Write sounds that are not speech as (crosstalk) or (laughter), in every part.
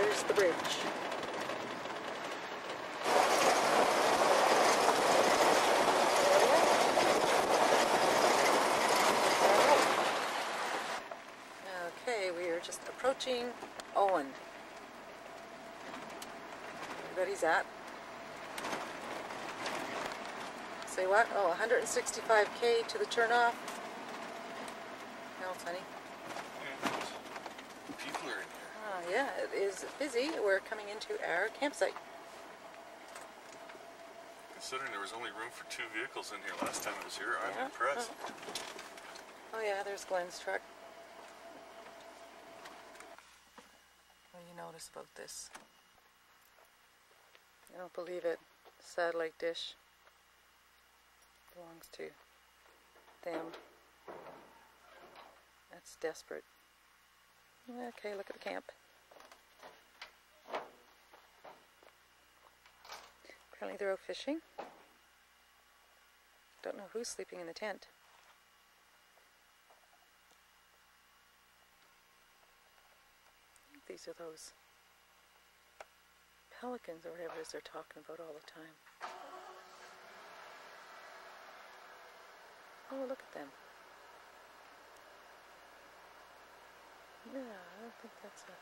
there's the bridge. Okay, we are just approaching Owen. Everybody's at. Say what? Oh, 165k to the turnoff. Else, honey? People are in here. Oh, yeah, it is busy. We're coming into our campsite. Considering there was only room for two vehicles in here last time I was here, I'm Yeah. impressed. Oh yeah, there's Glenn's truck. What do you notice about this? I don't believe it. Satellite dish belongs to them. That's desperate. Okay, look at the camp. Apparently they're out fishing. Don't know who's sleeping in the tent. These are those pelicans or whatever it is they're talking about all the time. Oh, look at them. Yeah, I don't think that's a.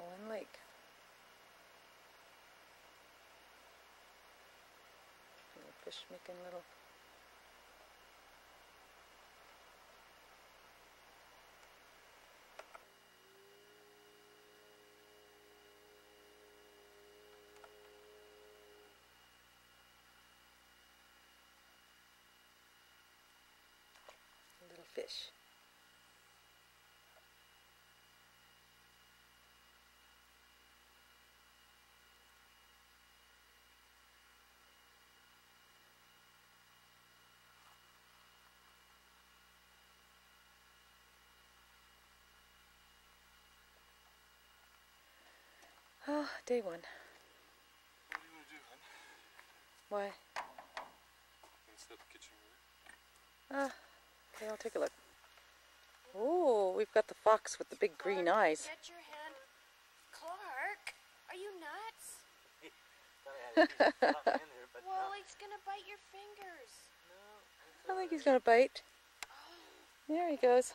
Owen Lake. Little fish making little. Little fish. Oh, day one. What do you want to do, hon? Why? Wanna set up the kitchen over Ah, okay, I'll take a look. Oh, we've got the fox with the big green Clark, eyes. Get your hand. Clark, are you nuts? Well, it's gonna bite your fingers. I think he's gonna bite. There he goes.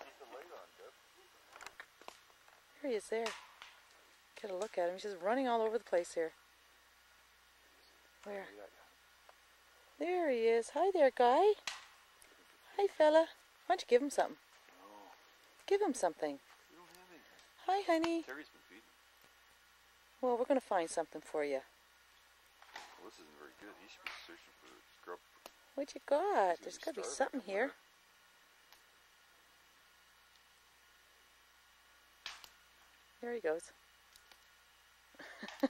There he is there. Get a look at him. He's just running all over the place here. Where? There he is. Hi there, guy. Hi, fella. Why don't you give him something? Give him something. We don't have anything. Hi, honey. Terry's been feeding. Well, we're gonna find something for you. Well, this isn't very good. He should be searching for scrub. What you got? There's gotta be starve something here. There he goes. He's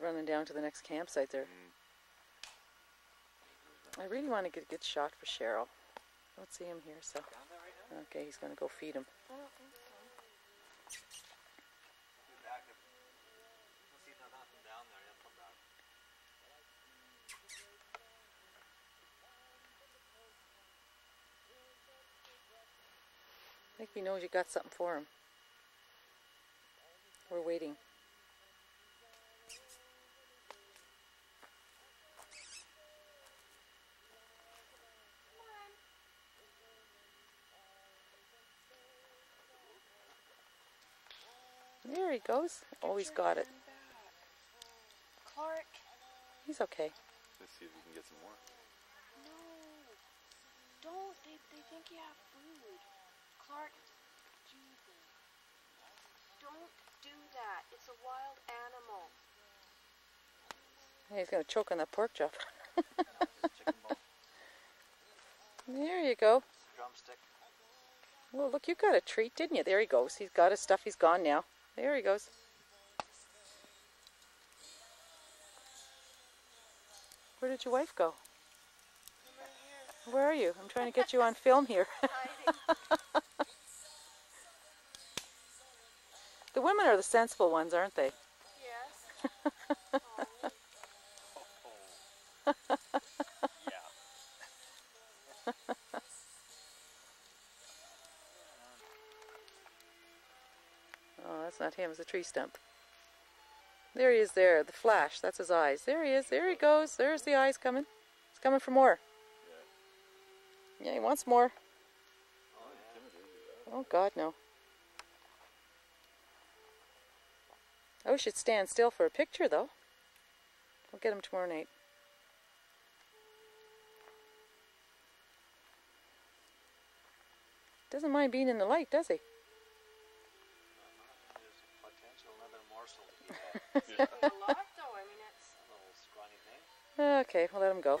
(laughs) running down to the next campsite there. I really want to get a good shot for Cheryl. I don't see him here, so. Okay, he's going to go feed him. I don't think so. I think he knows you got something for him. We're waiting. There he goes. Oh, he's Get got it. back. Clark, He's okay. Let's see if we can get some more. no. Don't. They, they think you have food. Clark, Jesus. Don't do that. It's a wild animal. He's going to choke on that pork chop. (laughs) There you go. drumstick. Well, look, you got a treat, didn't you? There he goes. He's got his stuff. He's gone now. There he goes. Where did your wife go? I'm right here. Where are you? I'm trying to get you on film here. (laughs) The women are the sensible ones, aren't they? Yes. (laughs) Oh, that's not him. It's a tree stump. There he is there. The flash. That's his eyes. There he is. There he goes. There's the eyes coming. He's coming for more. Yeah, he wants more. Oh, oh God, no. I wish he'd stand still for a picture, though. We'll get him tomorrow night. Doesn't mind being in the light, does he? There's potential another morsel to eat at. a lot though. I mean, it's. That little scrawny thing. Okay, we'll let him go.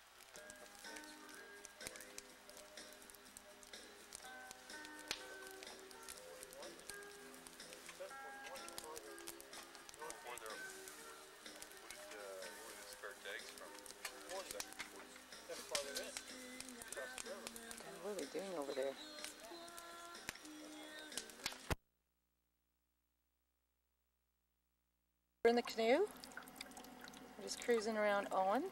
in the canoe. We're just cruising around Owen.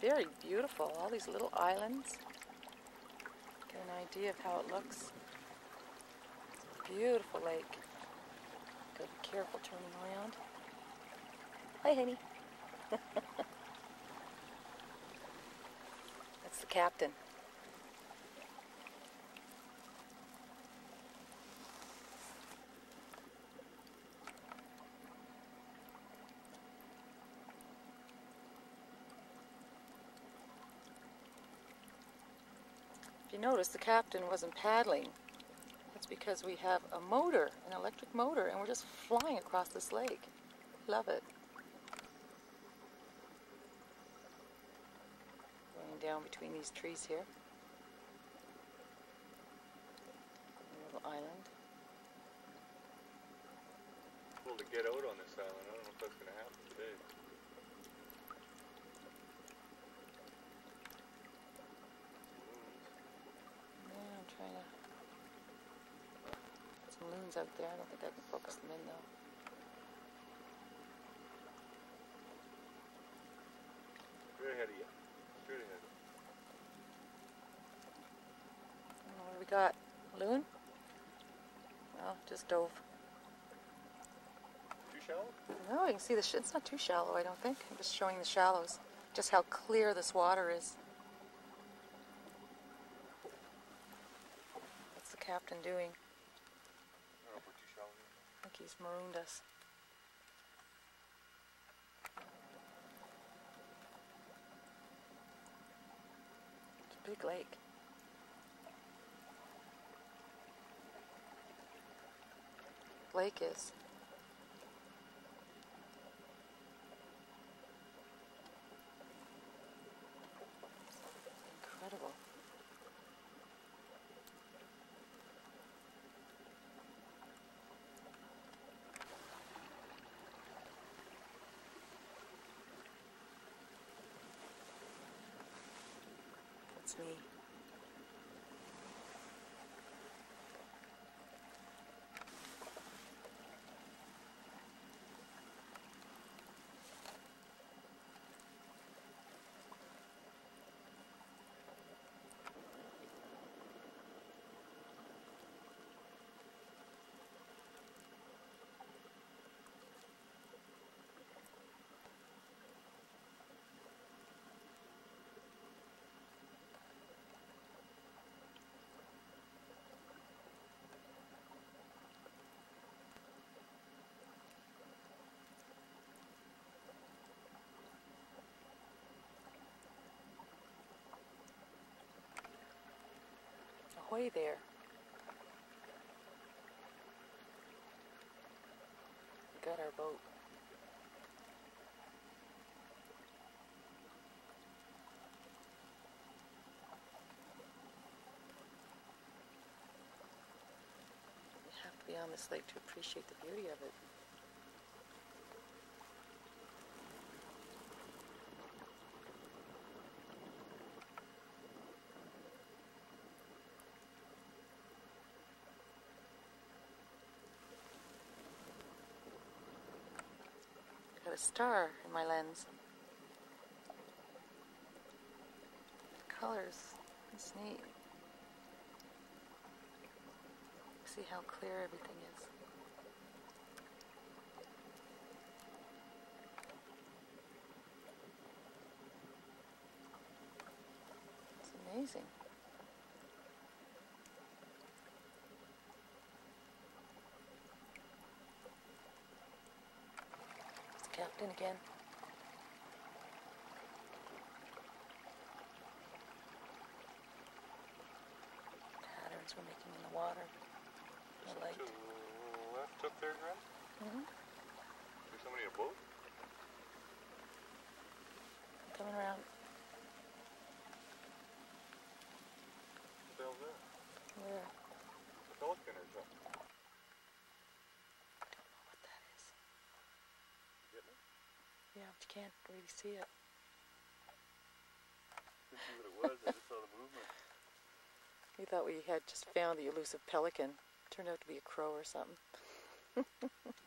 Very beautiful. All these little islands. Get an idea of how it looks. Beautiful lake. Gotta be careful turning around. Hi, honey. (laughs) That's the captain. If you notice, the captain wasn't paddling. That's because we have a motor, an electric motor, and we're just flying across this lake. Love it. Going down between these trees here. A little island. Well, to get out on this island, I don't know if that's gonna happen today. Yeah, I'm trying to out there. I don't think I can focus them in though. Straight ahead of you. Straight ahead. What do we got. Loon? Well, just dove. Too shallow? No, you can see the. Sh- it's not too shallow, I don't think. I'm just showing the shallows. Just how clear this water is. What's the captain doing? I don't know if we're too shallow. I think he's marooned us. It's a big lake. Lake is. Incredible. That's me. Ahoy there. got our boat. You have to be on this lake to appreciate the beauty of it. A star in my lens. Colors. It's neat. See how clear everything is. It's amazing. It's again. Patterns we're making in the water. The light. To left up there, Grant? Mhm. There's somebody in a boat? Coming around. What the hell's that? Where? A pelican or something? I don't know what that is. Getting it? Yeah, but you can't really see it. Didn't see what it was. I just saw the movement. (laughs) We thought we had just found the elusive pelican. Turned out to be a crow or something. (laughs)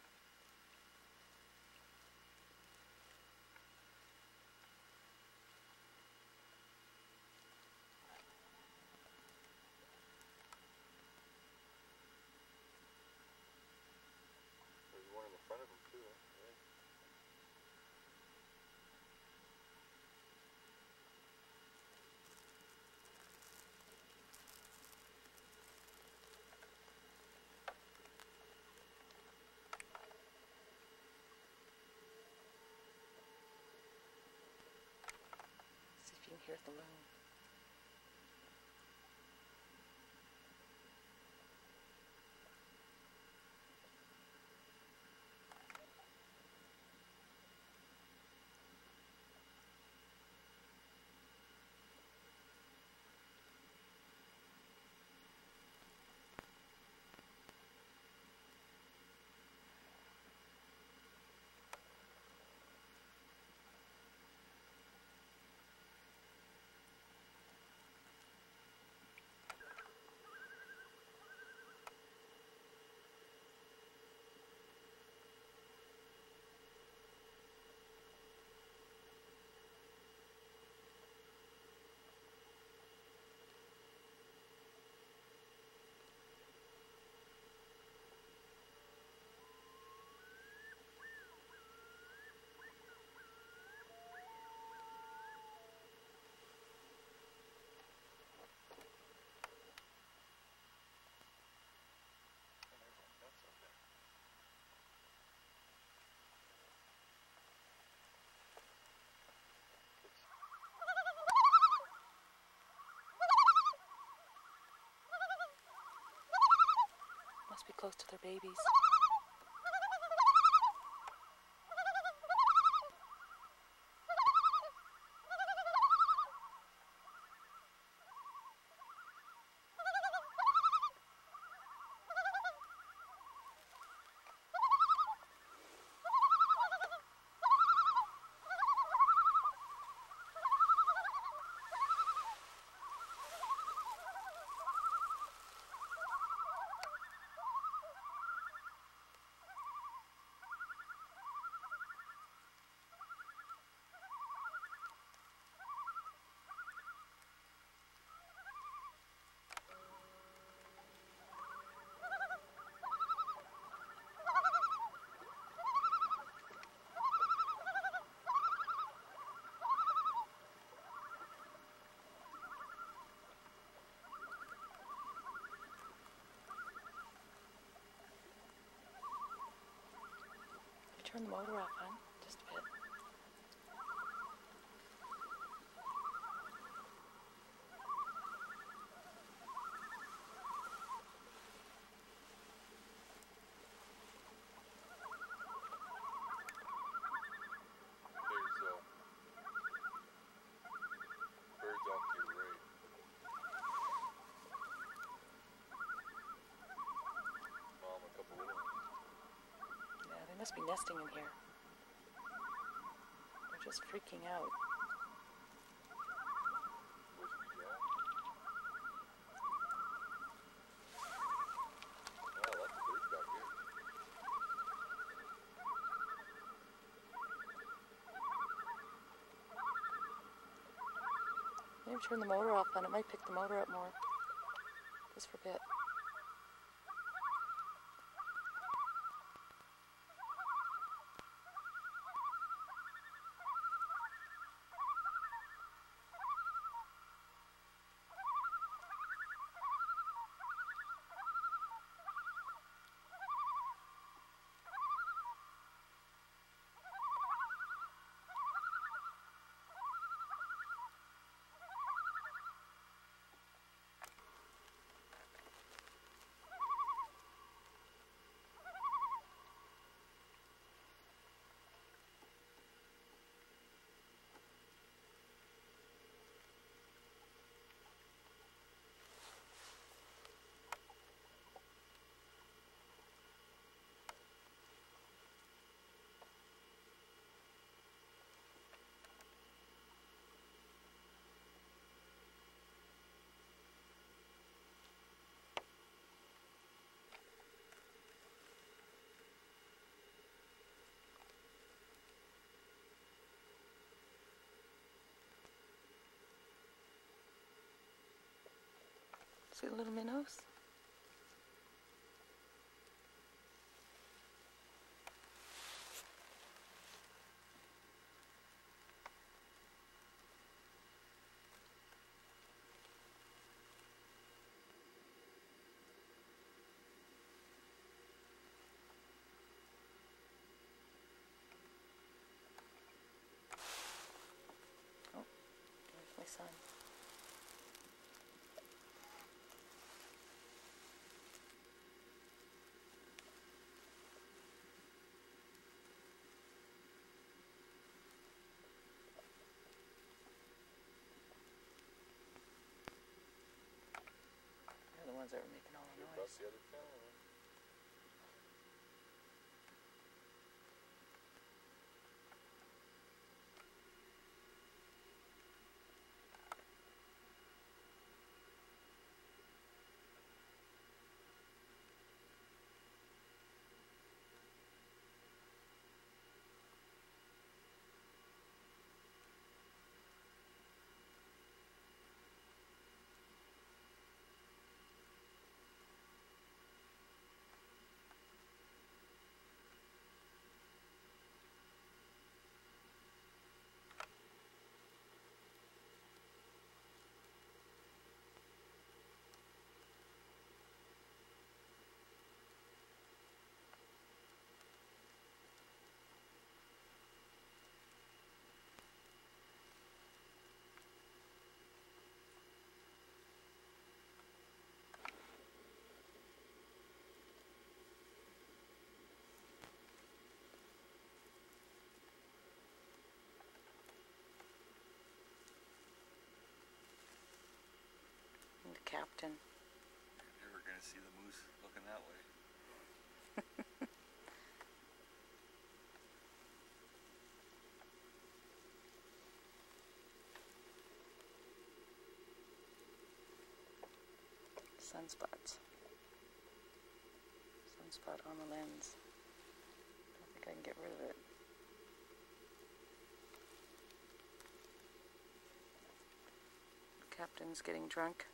Hear the loon. Close to their babies. Turn the motor off, hon. Just a bit. Must be nesting in here. They're just freaking out. Maybe turn the motor off on it. Might pick the motor up more. Just for a bit. The little minnows? Oh, there's my son. Ones were making all the noise. Captain. You're never gonna see the moose looking that way. (laughs) Sunspots. Sunspot on the lens. Don't think I can get rid of it. Captain's getting drunk.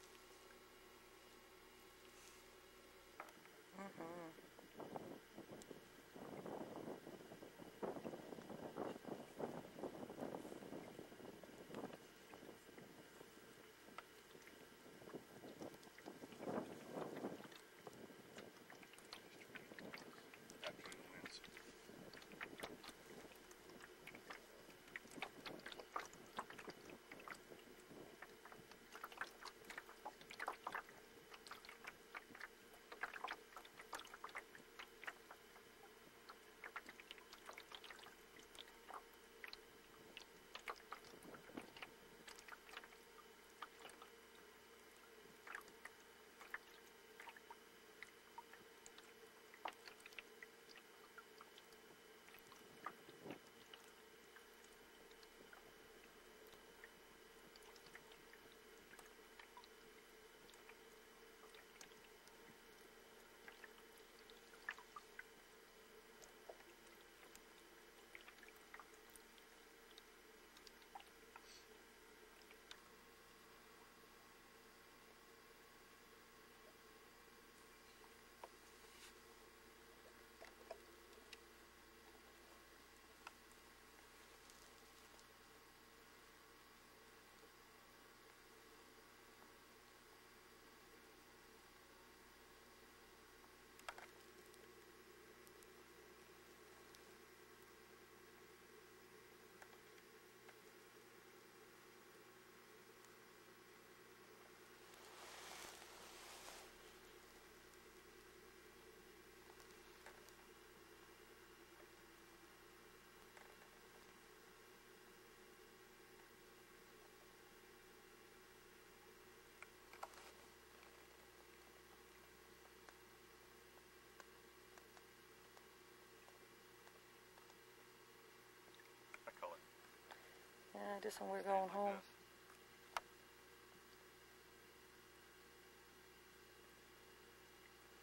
Just when we're going home.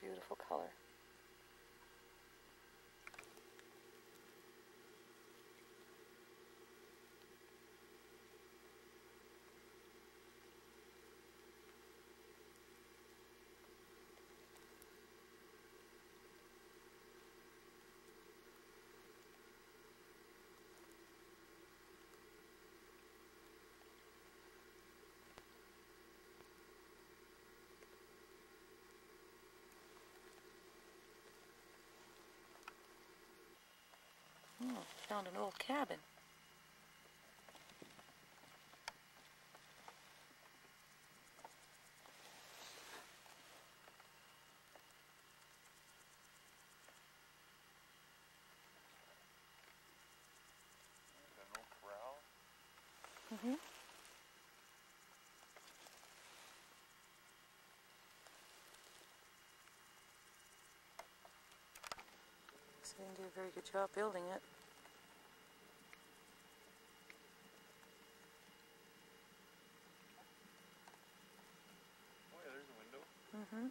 Beautiful color. Oh, found an old cabin. Mm-hmm. So they didn't do a very good job building it. Oh yeah, there's a window. Mm-hmm.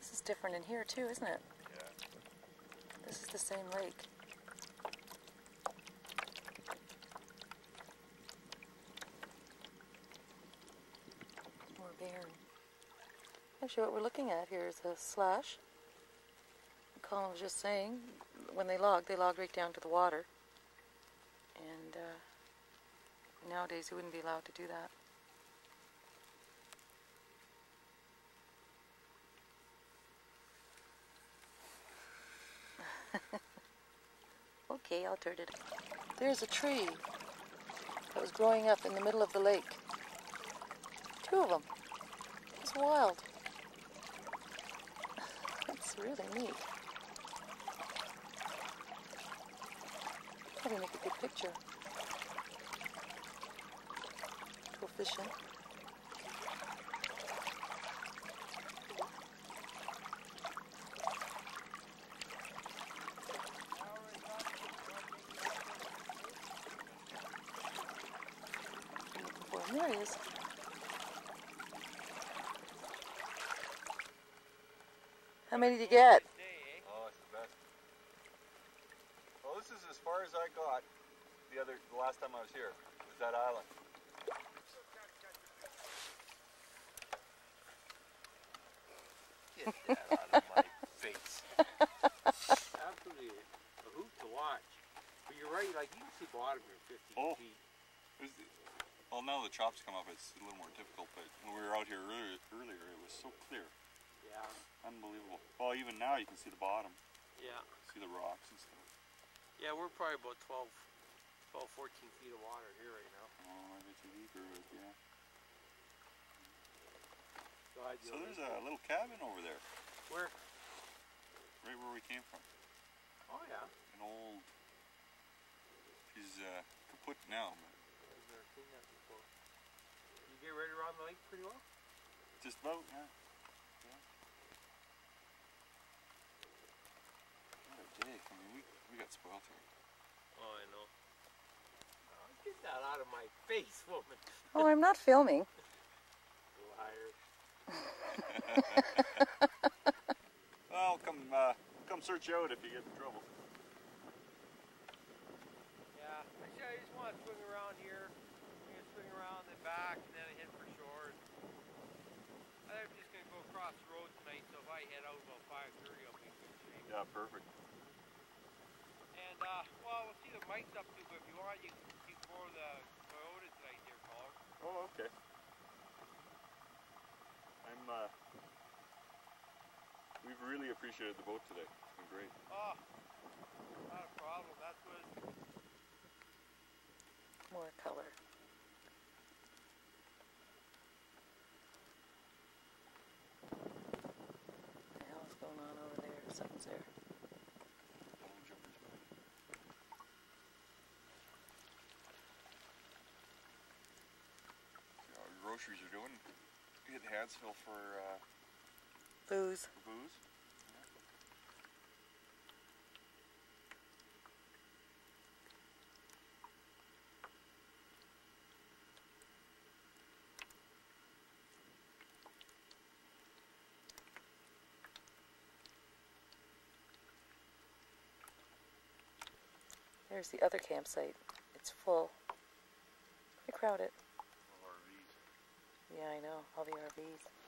This is different in here too, isn't it? Yeah. This is the same lake. More barren. Actually, what we're looking at here is a slash. Colin was just saying, when they log, they log right down to the water. And uh, nowadays, you wouldn't be allowed to do that. Okay, I'll turn it. There's a tree that was growing up in the middle of the lake. Two of them. It's wild. (laughs) That's really neat. Probably make a good picture. Fishing. I'm looking for him. There he is. How many did you get? Oh, it's the best. Well, this is as far as I got the other the last time I was here. Was that island? Get that out of my (laughs) face. Absolutely a hoot to watch. But you're right, like you can see bottom here 50 Oh. feet. The- well, now the chops come up. It's a little more difficult. But when we were out here earlier, earlier it was so clear, Yeah, unbelievable. Well, even now you can see the bottom, yeah. see the rocks and stuff. Yeah, we're probably about 12, 12 14 feet of water here right now. Oh, I bet you deeper, but yeah. God, So there's a little cabin over there, Where? right where we came from. Oh, yeah. An old. He's uh, kaput now. But I've never seen that before. You get right around the lake pretty well? just about, yeah. What! I mean, we we got spoiled here. Oh, I know. Oh, get that out of my face, woman. Oh, I'm not filming. (laughs) Liar. (laughs) Well, come uh, come search you out if you get in trouble. Yeah, actually, I just want to swing around here. I'm going to swing around and back, and then I head for shore. I'm just going to go across the road tonight, so if I head out about 5.30, I'll be in good shape. Yeah, perfect. And, uh, well, we'll see the mic's up to, but if you want, you can keep for the Toyota tonight there, caller. Oh, okay. I'm uh. We've really appreciated the boat today. It's been great. Oh, not a problem. That's what More color. What the hell is going on groceries are doing. Hit Hansville for, uh, Booze. for booze. There's the other campsite. It's full. Pretty crowded. Yeah, I know. All the RVs.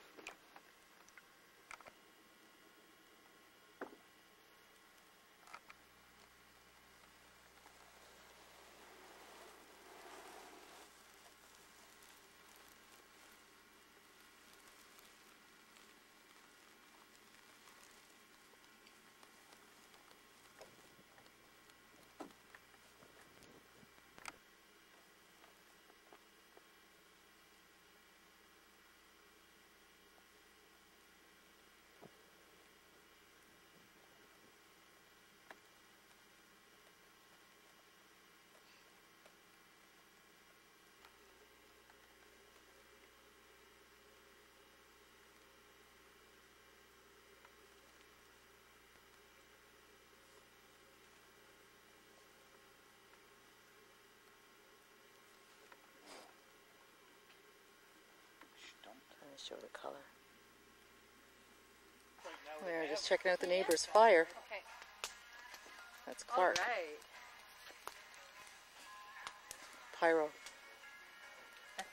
Show the color. We are just checking out the neighbor's fire. Okay. That's Clark. right. Pyro. (laughs)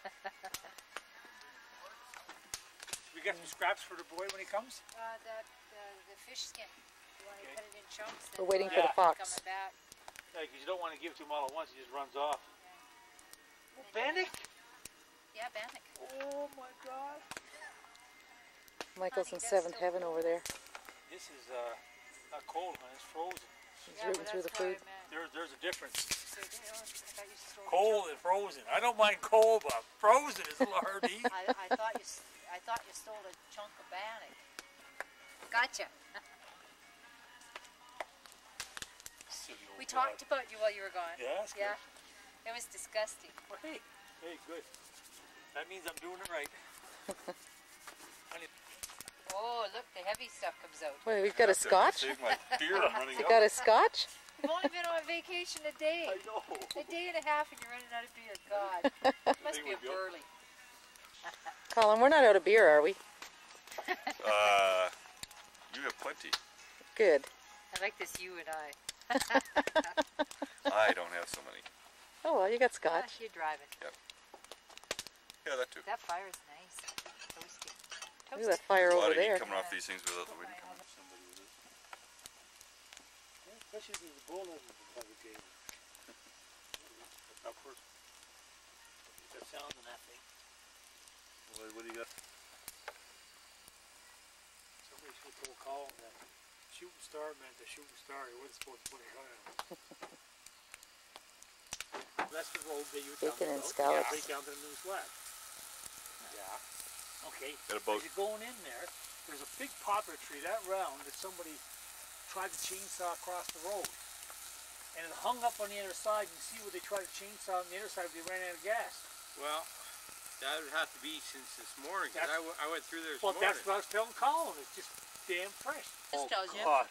We got some scraps for the boy when he comes? Uh, that, the, the fish skin. You want to Okay. cut it in chunks? We're waiting fry for the it, fox. Coming back. Yeah, because you don't want to give it to him all at once, he just runs off. Oh, Bannock? Yeah, bannock. Oh my god. Michael's in Honey, that's seventh still heaven over there. This is uh, not cold, man, it's frozen. He's yeah, rooting through the food. I. There, there's a difference. So, you know, I thought you stole Cold and frozen. I don't mind cold, but frozen is a little hard to eat. I, I thought you, s- I thought you stole a chunk of bannock. Gotcha. We guy. talked about you while you were gone. Yeah, that's Yeah. It was disgusting. Well, hey, hey, good. That means I'm doing it right. (laughs) Oh, look, the heavy stuff comes out. Wait, we've got a scotch? Save my beer, I'm (laughs) running You out. got a scotch? You've only been on vacation a day. I know. A day and a half and you're running out of beer. God. (laughs) It Must be a we're burley. Colin, we're not out of beer, are we? Uh, you have plenty. Good. I like this you and I. I don't have so many. Oh well, you got Gosh, scotch. you're driving. Yeah, that too. That fire is nice. Toasty. Look at that fire a lot over of heat there. coming off these things without the wind coming. Especially if there's a bull over the other game. Upward. That sound in that thing. What, what do you got? Somebody should have told Colin that shooting star meant a shooting star. He wasn't supposed to put a gun on. That's the road that you were Bacon and scallops. Yeah, right down to the new flat. Yeah. Okay. Got a boat. As you're going in there, there's a big poplar tree that round that somebody tried to chainsaw across the road. And it hung up on the other side. You see where they tried to chainsaw on the other side, they ran out of gas. Well, that would have to be since this morning. 'cause That's- I, w- I went through there this Well, morning. that's what I was telling Colin. It's just damn fresh. This oh, tells you. God.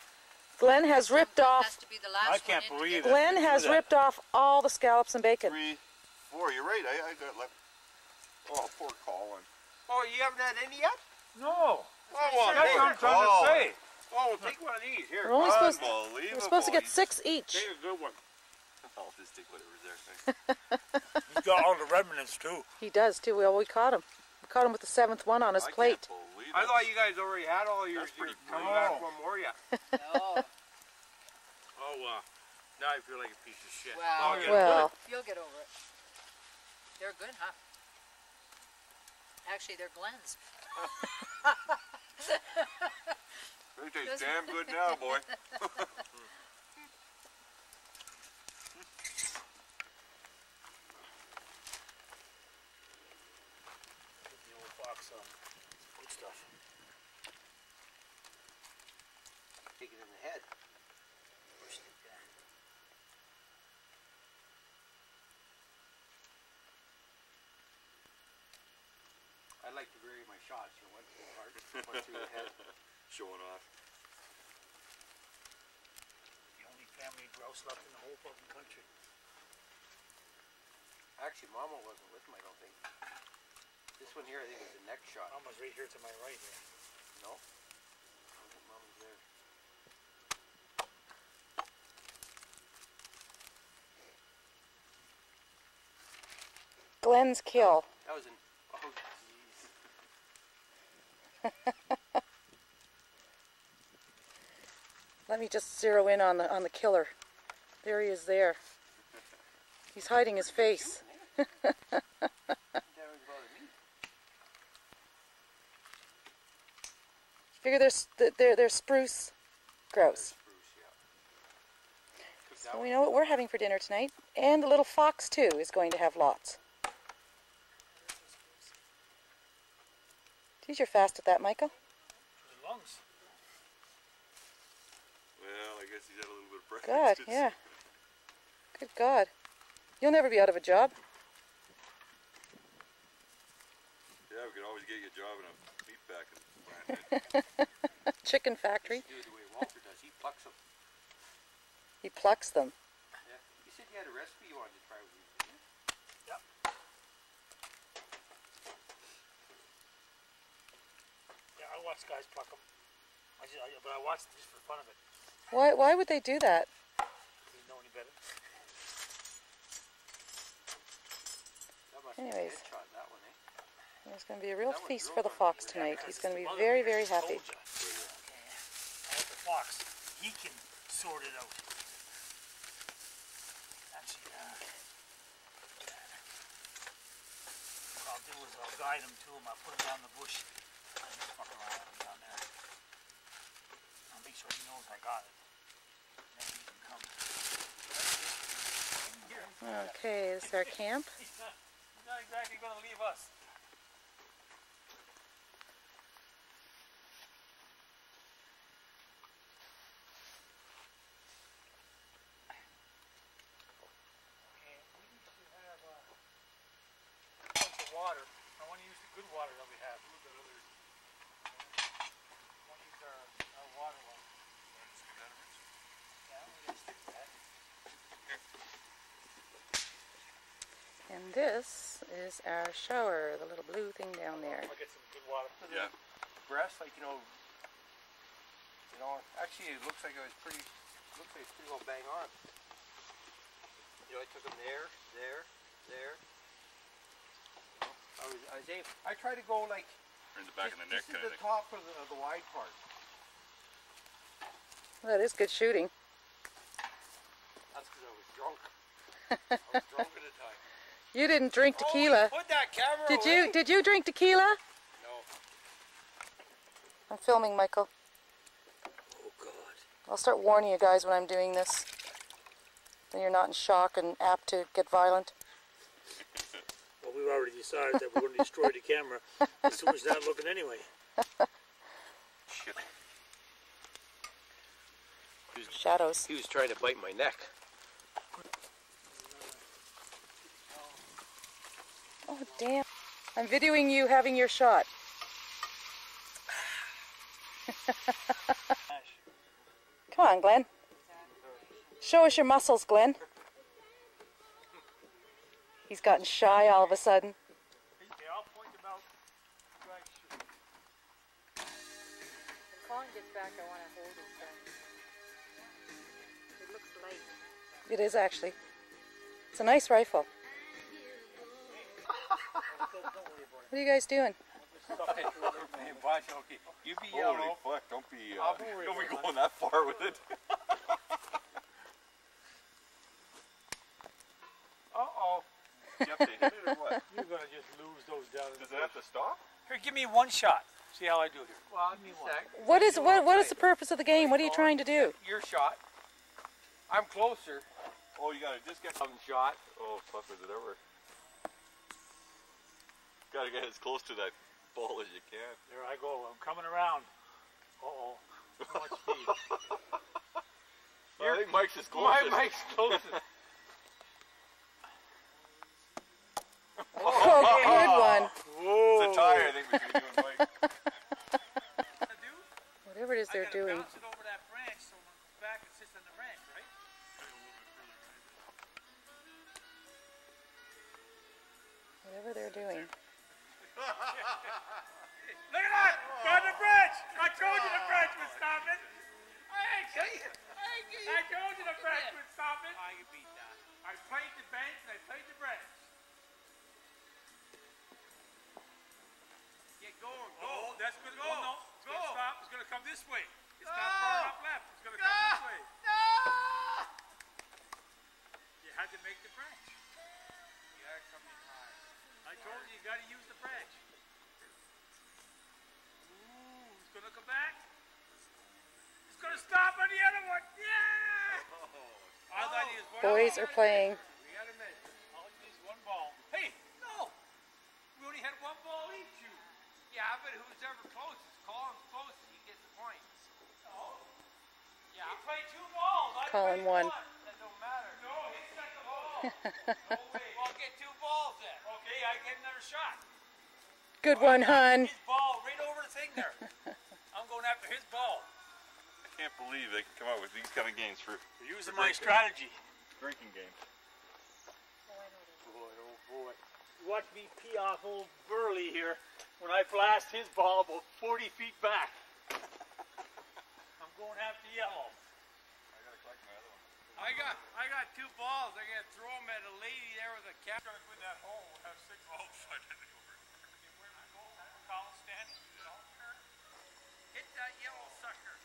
Glenn has ripped Has off. to be the last I can't one in to believe it. Glenn has ripped off all the scallops and bacon. Three, four. You're right. I, I got left. Oh, poor Colin. Oh, you haven't had any yet? No. Oh, well, That's take, what I'm trying Oh. to say. oh, well, take one of these. Here. We're only supposed to, Unbelievable. we're supposed to get six each. Take a good one. (laughs) I'll just take whatever's there. (laughs) He's got all the remnants too. He does too. Well, we caught him. We caught him with the seventh one on his I can't plate. believe I thought you guys already had all your. That's pretty your coming brave. back one more yeah. (laughs) No. Oh, uh, now I feel like a piece of shit. Well, I'll get it. Well, You'll get over it. They're good, huh? Actually, they're Glenn's. They taste damn good now, (laughs) boy. The old box of food stuff. Take it in the head. like to vary my shots. You know, one through the heart, one through the head. (laughs) Showing off. The only family grouse left in the whole fucking country. Actually, Mama wasn't with him, I don't think. This one here, I think, is the next shot. Mama's right here to my right here. No. I don't think Mama's there. Glenn's kill. That was an. Oh, jeez. (laughs) Let me just zero in on the on the killer. There he is there. He's hiding his face. (laughs) Figure they're s- th- they're they're spruce grouse. So we know what we're having for dinner tonight, and the little fox too is going to have lots. Geez, you're fast at that, Michael. His lungs. Well, I guess he's had a little bit of breakfast. God, It's- yeah. Good God. You'll never be out of a job. Yeah, we could always get you a job in a meat packing plant. (laughs) Chicken factory. Just do the way Walter does. He plucks them. He plucks them. Yeah. You said you had a recipe you wanted to try with me. didn't you? Watch guys pluck them. I just, I, but I watch them just for fun of it. Why why would they do that? Didn't know any better. That must Anyways. be a headshot, that one, eh? There's going to be a real feast for the fox tonight. He's going to be very, very happy. told ya. I like the fox. He can sort it out. Actually, what I'll do is I'll guide him to him. I'll put him down the bush. Let him fuck around with him down there. Sure he knows I got it. Okay, is our camp. He's (laughs) not, he's not exactly going to leave us. Okay, we need to have a bunch of water. I want to use the good water that we have. Look at other. I want to use our, our water one. Yeah, we're going to stick to that. And this is our shower, the little blue thing down there. I'll get some good water. Yeah. breast, like you know, you know. Actually, it looks like it was pretty. Looks like it's pretty well bang on. You know, I took them there, there, there. Oh, you know, I was, I was able. I try to go like. In the back of the neck this kind is of the thing. top of the, of the wide part. That is good shooting. That's because I was drunk. I was drunk at the time. You didn't drink tequila. put that camera Did you did you drink tequila? No. I'm filming, Michael. Oh God. I'll start warning you guys when I'm doing this. Then you're not in shock and apt to get violent. (laughs) Well, we've already decided that we're going to destroy the camera (laughs) as soon as it's not looking anyway. (laughs) Shadows. He was trying to bite my neck. Oh damn. I'm videoing you having your shot. (laughs) Come on, Glenn. Show us your muscles, Glenn. He's gotten shy all of a sudden. Okay, I'll point them out. Try and shoot. When Colin gets back, I want to hold his gun. It looks light. It is actually. It's a nice rifle. What are you guys doing? Hey, watch, okay. You be Holy yellow. fuck, don't be, uh, don't be going that far with it. (laughs) Uh-oh. you have to hit it or what? You're going to just lose those down in Does the it have to stop? Here, give me one shot. See how I do here. Well, Give me just one. What is what what is the purpose of the game? What are you trying to do? Your shot. I'm closer. Oh, you gotta just get. I'm shot. Oh, fuck, was it ever? Gotta get as close to that ball as you can. There I go. I'm coming around. Uh-oh. Too much speed. (laughs) I think Mike's is My closest. mic's closest. Oh, good one. It's a tie, I think, What are you doing, Mike? (laughs) Whatever it is they're I gotta doing. bounce it over that branch so when back it sits on the branch, right? Whatever they're doing. (laughs) Look at that! On the branch! I told you the branch was stopping! I ain't tell you. I told you the branch was stopping! I can beat that. I played the bench and I played the branch. Get going, go. Oh, that's gonna go. no, it's Go. gonna stop. It's gonna come this way. It's not No. far enough left. It's gonna come this way. No! You had to make the branch. I told you, you gotta use the branch. Ooh, it's gonna come back. It's gonna stop on the other one. Yeah! Oh. I thought he was one Boys are playing. We gotta admit, I'll use one ball. Hey, no! We only had one ball each, you. Yeah, but who's ever closest? Colin closest, he gets the points. No. Yeah. He played two balls. I Colin played won. That don't matter. No, he set the ball. no way. Well, get two balls then. Okay, I get another shot. Good one, hun. His ball right over the thing there. (laughs) I'm going after his ball. I can't believe they can come out with these kind of games for Using my strategy. drinking games. Boy, oh boy. Watch me pee off old Burley here when I blast his ball about 40 feet back. I'm going after yellow. I gotta collect my other one. I got I got two balls. I gotta throw them at a lady there with a cap. With that hole, we'll have six balls. I didn't know where. Where am I going? Colin standing? Hit that yellow sucker.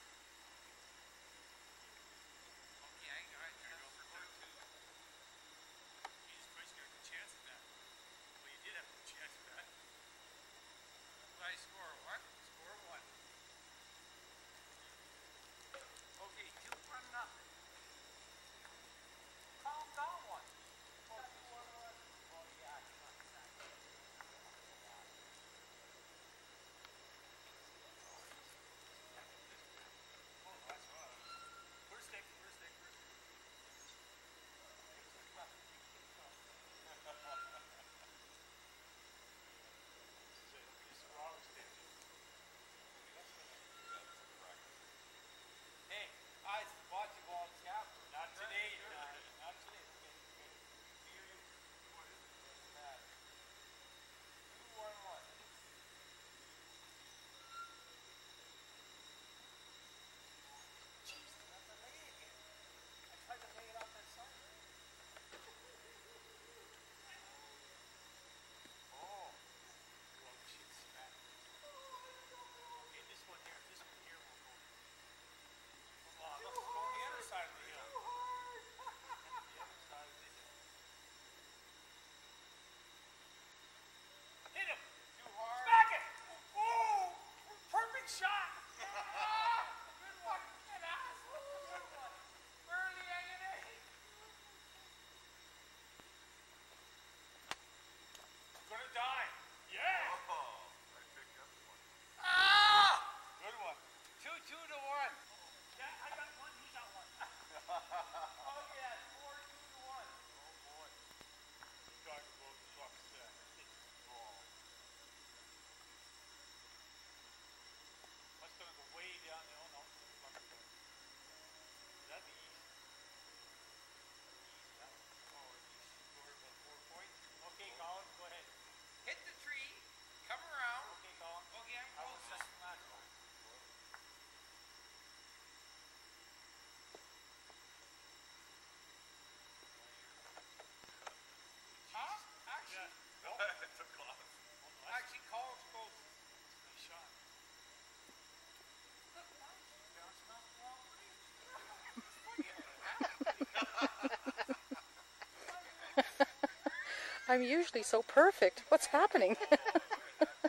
I'm usually so perfect. What's happening? (laughs) Get going.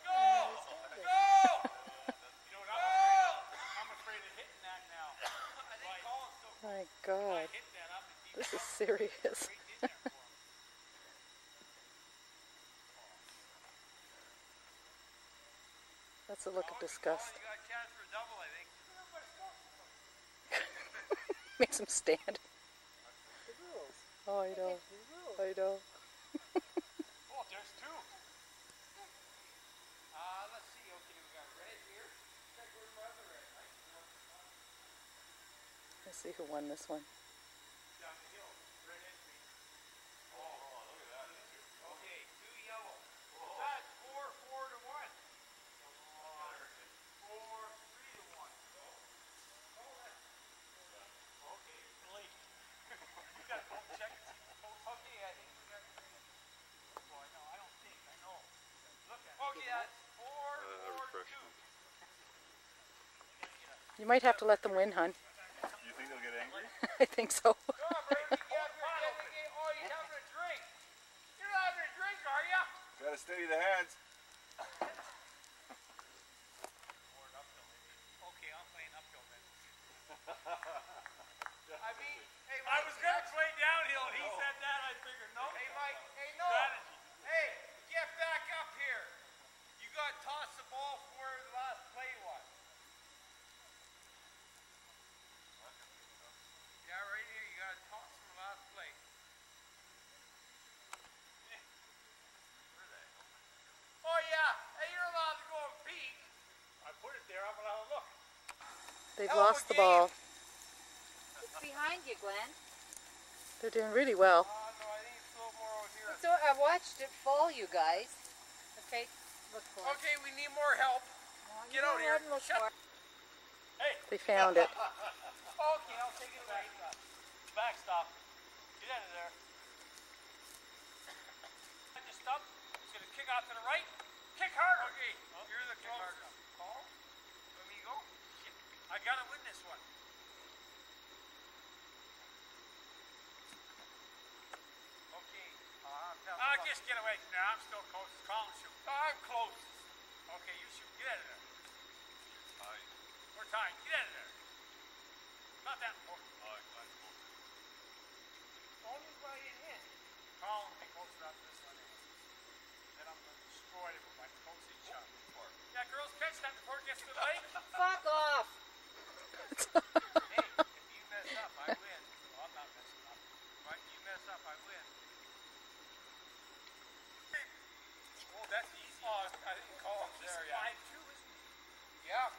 Go. Go. You know what? I'm, I'm afraid of hitting that now. I think Colin's still My God, hit that, I'm in deep this is serious. right in there for him. That's a look of disgust. You got a chance for a double, I think. (laughs) Makes him stand. Oh, I know. I know. Oh, there's two. see who won this one. Okay, two yellow. That's four, four to one. Four, three to one. Okay, Blake. We gotta go check and see the post. Okay, I think we got three. Boy, no, I don't think, I know. Look at it. Okay, that's four, four, two. You might have to let them win, hon. You think they'll get angry? (laughs) I think so. Come on, Brady, get your head again. Oh, you're having a drink. You're not having a drink, are you? Gotta steady the hands. Okay, I'm playing uphill then. I mean, hey, I was gonna play downhill. He said that. I figured no. Hey, Mike. Hey, no. Strategy. Hey, get back up here. You got to toss the ball for where the last play was. Yeah, right here. You got to toss from the last play. Oh yeah. Hey, you're allowed to go and peek. I put it there. I'm allowed to look. They've oh, Hell lost the game. ball. It's behind you, Glenn. They're doing really well. Oh no, I think it's a little more over here. So I watched it fall, you guys. Okay, look for it. Okay, we need more help. No, get out go here. ahead Shut- for. They found it. (laughs) Okay, I'll take it back. Backstop. Get out of there. Just stop. It's gonna kick out to the right. Kick harder. Okay, you're the closest. Call. Let me go. Shit. I gotta win this one. Okay. Ah, just get away from there. I'm still closest. Call and shoot. I'm closest. Okay, you shoot. Get out of there. We're tied. Get out of there. Not that important. Only by a hit. Colin be closer up this one. Then I'm going to destroy it with my closing shot. Yeah, girls, catch that before it gets to the lake. Fuck off. hey, if you mess up, I win. Well, I'm not messing up. But you mess up, I win. Oh, that's easy. Oh, I didn't call him there yet. Five two, isn't he? Yeah.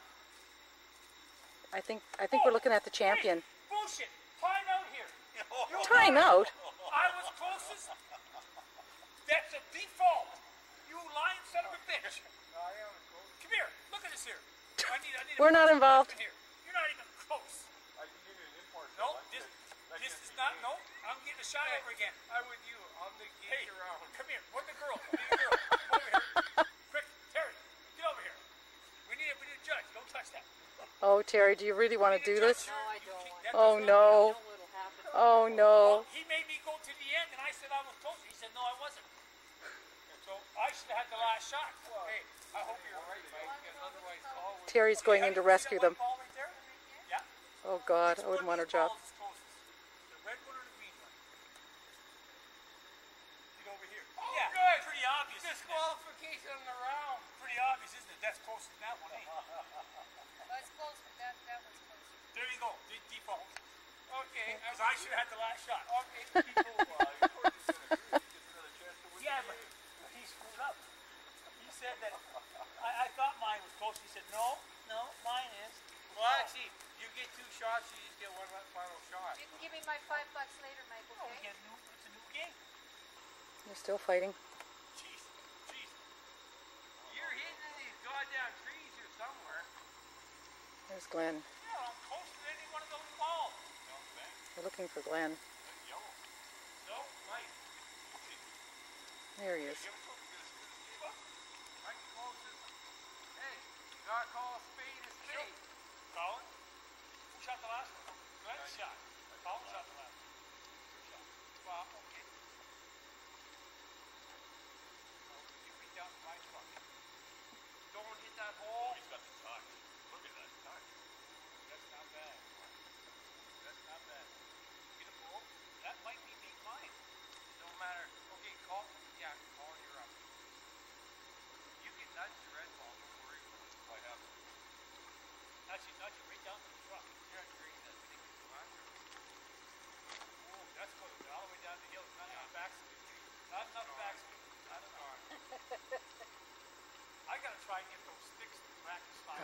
I think I think we're looking at the champion. Bullshit! Time out here! You Time out. I was closest. That's a default. You lying son of a bitch. Come here. Look at this here. I need, I need We're not involved. Here. You're not even close. I can give you an import. No, this, this is not. No, I'm getting a shot over again. I'm with you. I'm the hey, around. Come here. What the girl? What the girl? Come over here. Quick, Terry, get over here. We need a, we need a judge. Don't touch that. Oh, Terry, do you really want to do this? No, I don't. Oh no. know what'll happen. Oh no. He made me go to the end, and I said I was close. He said no, I wasn't. So I should have had the last shot. Hey, I hope you're right, Mike, because otherwise Paul. Terry's going in to rescue them. Ball right there? Oh God, I wouldn't want her job. Disqualification on the round. Pretty obvious, isn't it? That's closer than that one. Eh? That's close. That, that was close. There you go. De- default. Okay. Because I should have had the last shot. Okay. yeah, but he screwed up. He said that. I, I thought mine was close. He said no, no, mine is. Well, actually, you get two shots. You just get one final shot. You can give me my five bucks later, Mike, Oh, we okay? get a new. It's a new game. They're still fighting. Jeez, jeez. You're hitting these goddamn trees here somewhere. There's Glenn. Yeah, I'm close to any one of those balls. We're looking for Glenn. No, Mike. There he is. Mike closest. Hey, you gotta call a spade a spade. Colin? Shot the last one? Glenn shot. Colin shot the last one. Two shots. Well, okay. You beat down my truck. Don't hit that hole. Oh, He's got the touch. Look at that touch. That's not bad. That's not bad. Get a ball. That might be beat mine. No matter. Okay, call. Yeah, call you're up. You can nudge the red ball. Don't worry. I have. Actually, nudge it right down the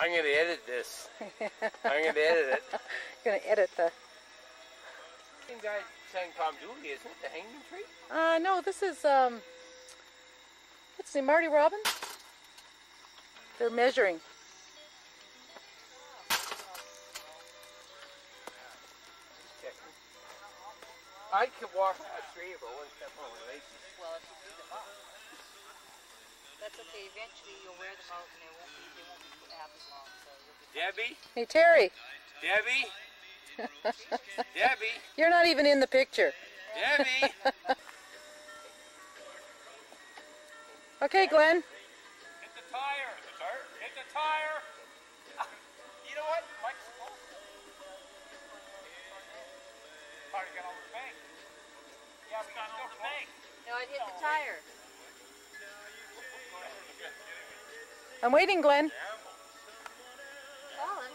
I'm gonna edit this. I'm gonna edit it. (laughs) Gonna edit the. Same guy sang Tom Dooley, isn't it? The hanging tree? Uh, no, this is um. What's his name? Marty Robbins. They're measuring. I could walk that tree, but one step on the laces. Well, if you beat them up. That's okay. Eventually, you'll wear them out, and they won't be they won't be half as long. So Debbie, Hey Terry, Debbie, (laughs) Debbie, you're not even in the picture. Debbie. (laughs) Okay, Glenn. Hit the tire. The tire. Hit the tire. (laughs) you know what? Mike's close. Hard to get over the bank. Yeah, we got over the bank. No, I'd hit the tire. I'm waiting, Glenn.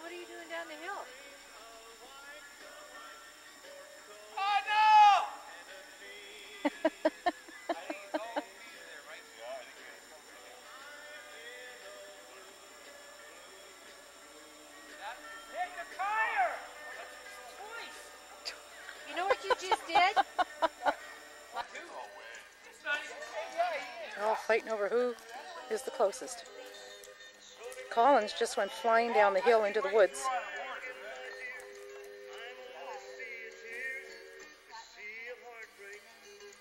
What are you doing down the hill? Oh no! I think it's all easy there, Mike. Yeah, I think it's coming right now. That- Hit the tire. That's twice. (laughs) You know what you just did? It's not even. Yeah, he is. They're all fighting over who is the closest. Colin's just went flying down the hill into the woods.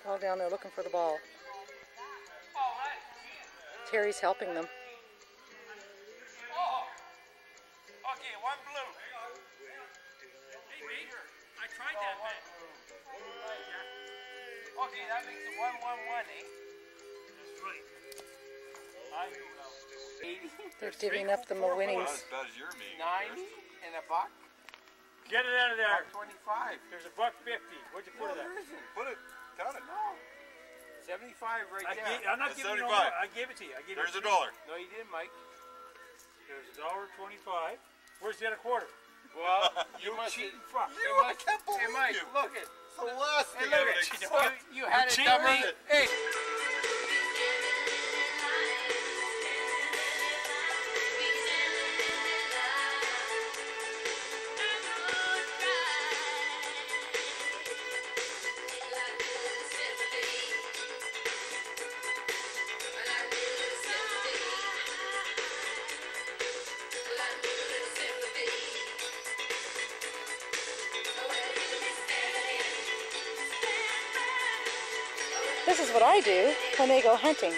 All down there looking for the ball. Terry's helping them. Okay, that, man. Okay, that makes it one, one, one, eh? That's right. I knew that was 80, They're divvying up the Not winnings. as bad as your meeting. 90, and a buck. Get it out of there. Buck 25. There's a buck fifty. Where'd you No, put it there at? isn't. Put it. Count it. No. 75 right I there. gave, I'm not That's giving you no more. I gave it to you. I gave There's you a dollar. No, you didn't, Mike. There's a dollar twenty-five. Where's the other quarter? Well, (laughs) You you must cheating fuck. You, You I can't hey, believe Mike, you. look it. It's the last Hey, thing look I would it. You, expect. you had it cheating. dummy. Hey. What I do when they go hunting.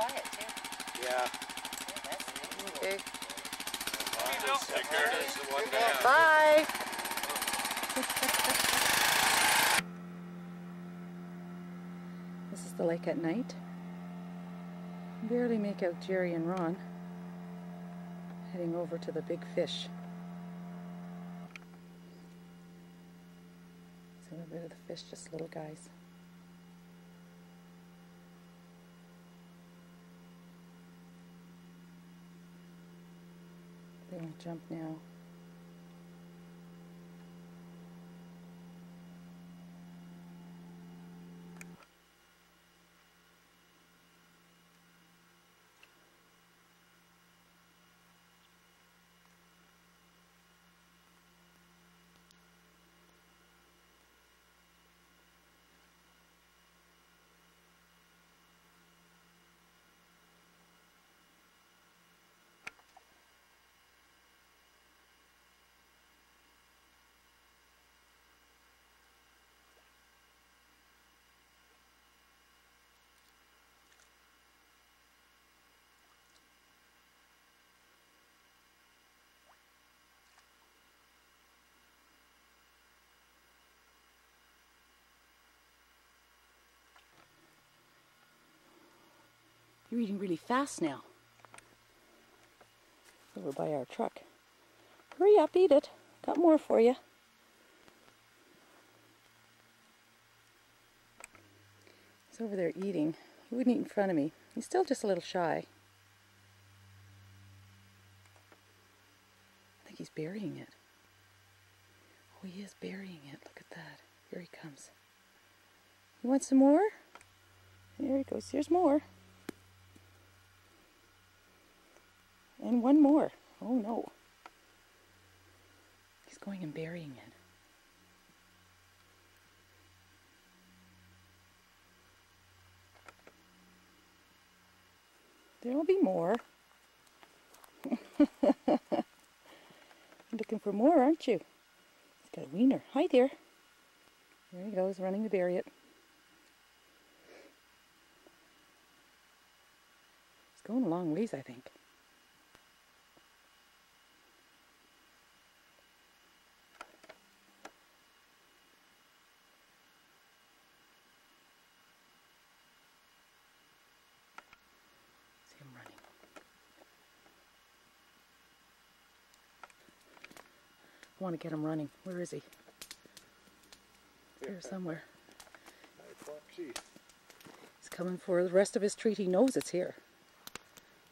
Quiet too. Yeah. Yeah, that's it. okay. Take care. That's the one down. Bye. (laughs) this is the lake at night. Barely make out Jerry and Ron heading over to the big fish. See a bit of the fish, just little guys. They won't jump now. You're eating really fast now. Over by our truck. Hurry up, eat it. Got more for you. He's over there eating. He wouldn't eat in front of me. He's still just a little shy. I think he's burying it. Oh, he is burying it. Look at that. Here he comes. You want some more? There he goes. Here's more. And one more. Oh no. He's going and burying it. There'll be more. (laughs) Looking for more, aren't you? He's got a wiener. Hi there. There he goes, running to bury it. He's going a long ways, I think. Want to get him running. Where is he? Here somewhere. I can't see. He's coming for the rest of his treat. He knows it's here.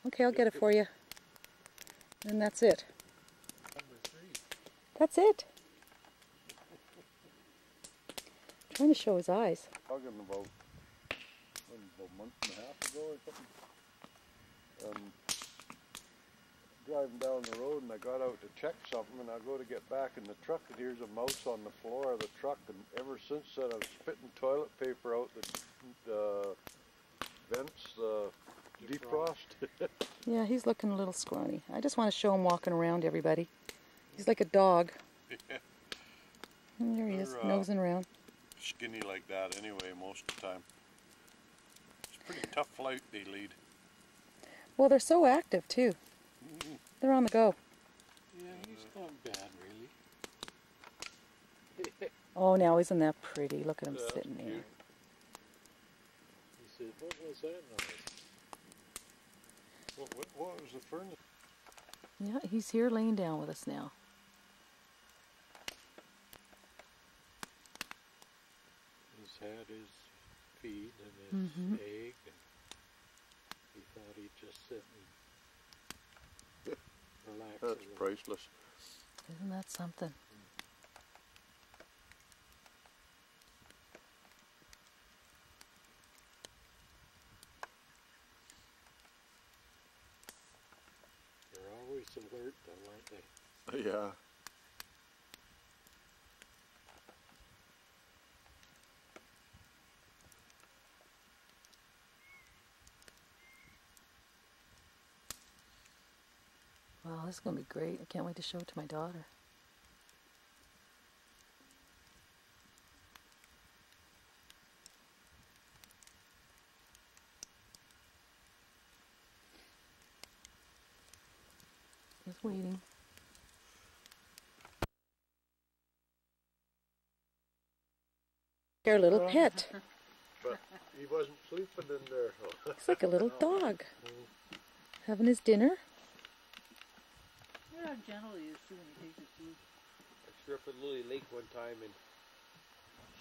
Okay, I'll get it for you. And that's it. That's it. Trying to show his eyes. Talking about, about a month and a half ago or something. Um, driving down the road and I got out to check something and I go to get back in the truck and here's a mouse on the floor of the truck and ever since then I've spitting toilet paper out the, the vents, the defrost. (laughs) Yeah, he's looking a little scrawny. I just want to show him walking around everybody. He's like a dog. And there he is, They're, uh, nosing around. Skinny like that anyway, most of the time. It's a pretty tough life they lead. Well, they're so active too. They're on the go. Yeah, he's not bad, really. (laughs) Oh, now isn't that pretty? Look at him That's sitting there. He said, what was that noise? What, what, what was the furnace? Yeah, he's here laying down with us now. He's had his feed and his Mhm. egg, and he thought he'd just sit and relax That's little. priceless. Isn't that something? They're always alert, though, aren't they? Yeah. Wow, this is going to be great. I can't wait to show it to my daughter. Just waiting. Our little oh. pet. (laughs) But he wasn't sleeping in there. He's like a little (laughs) dog. Mm-hmm. Having his dinner. Look how gentle he is too when he takes his food. I threw up at Lily Lake one time and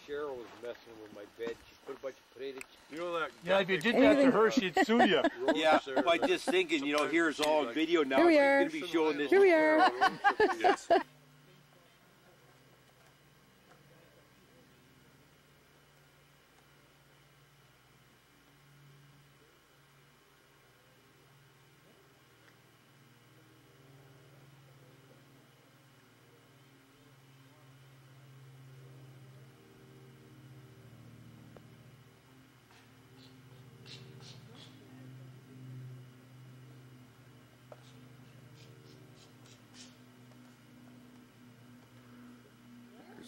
Cheryl was messing with my bed. She put a bunch of potato chips. You know that. Yeah, if you did that to her, her, she'd sue you. (laughs) Yeah, by just thinking, you know, here's all on video now. Here we She's are. gonna be showing this. Here we are. (laughs) Yes.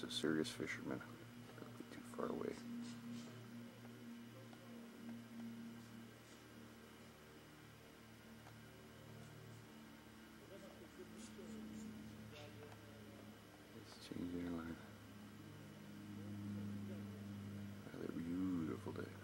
There's a serious fisherman. Don't be too far away. It's changing your line. Another beautiful day.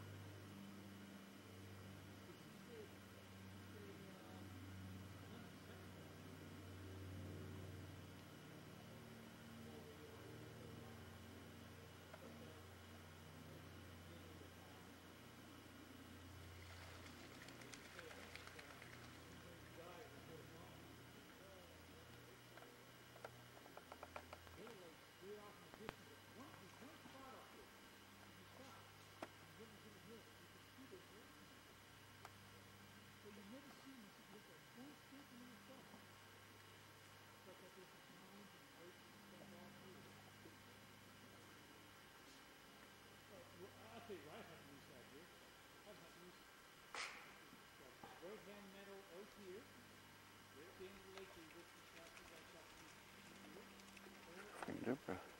Yep.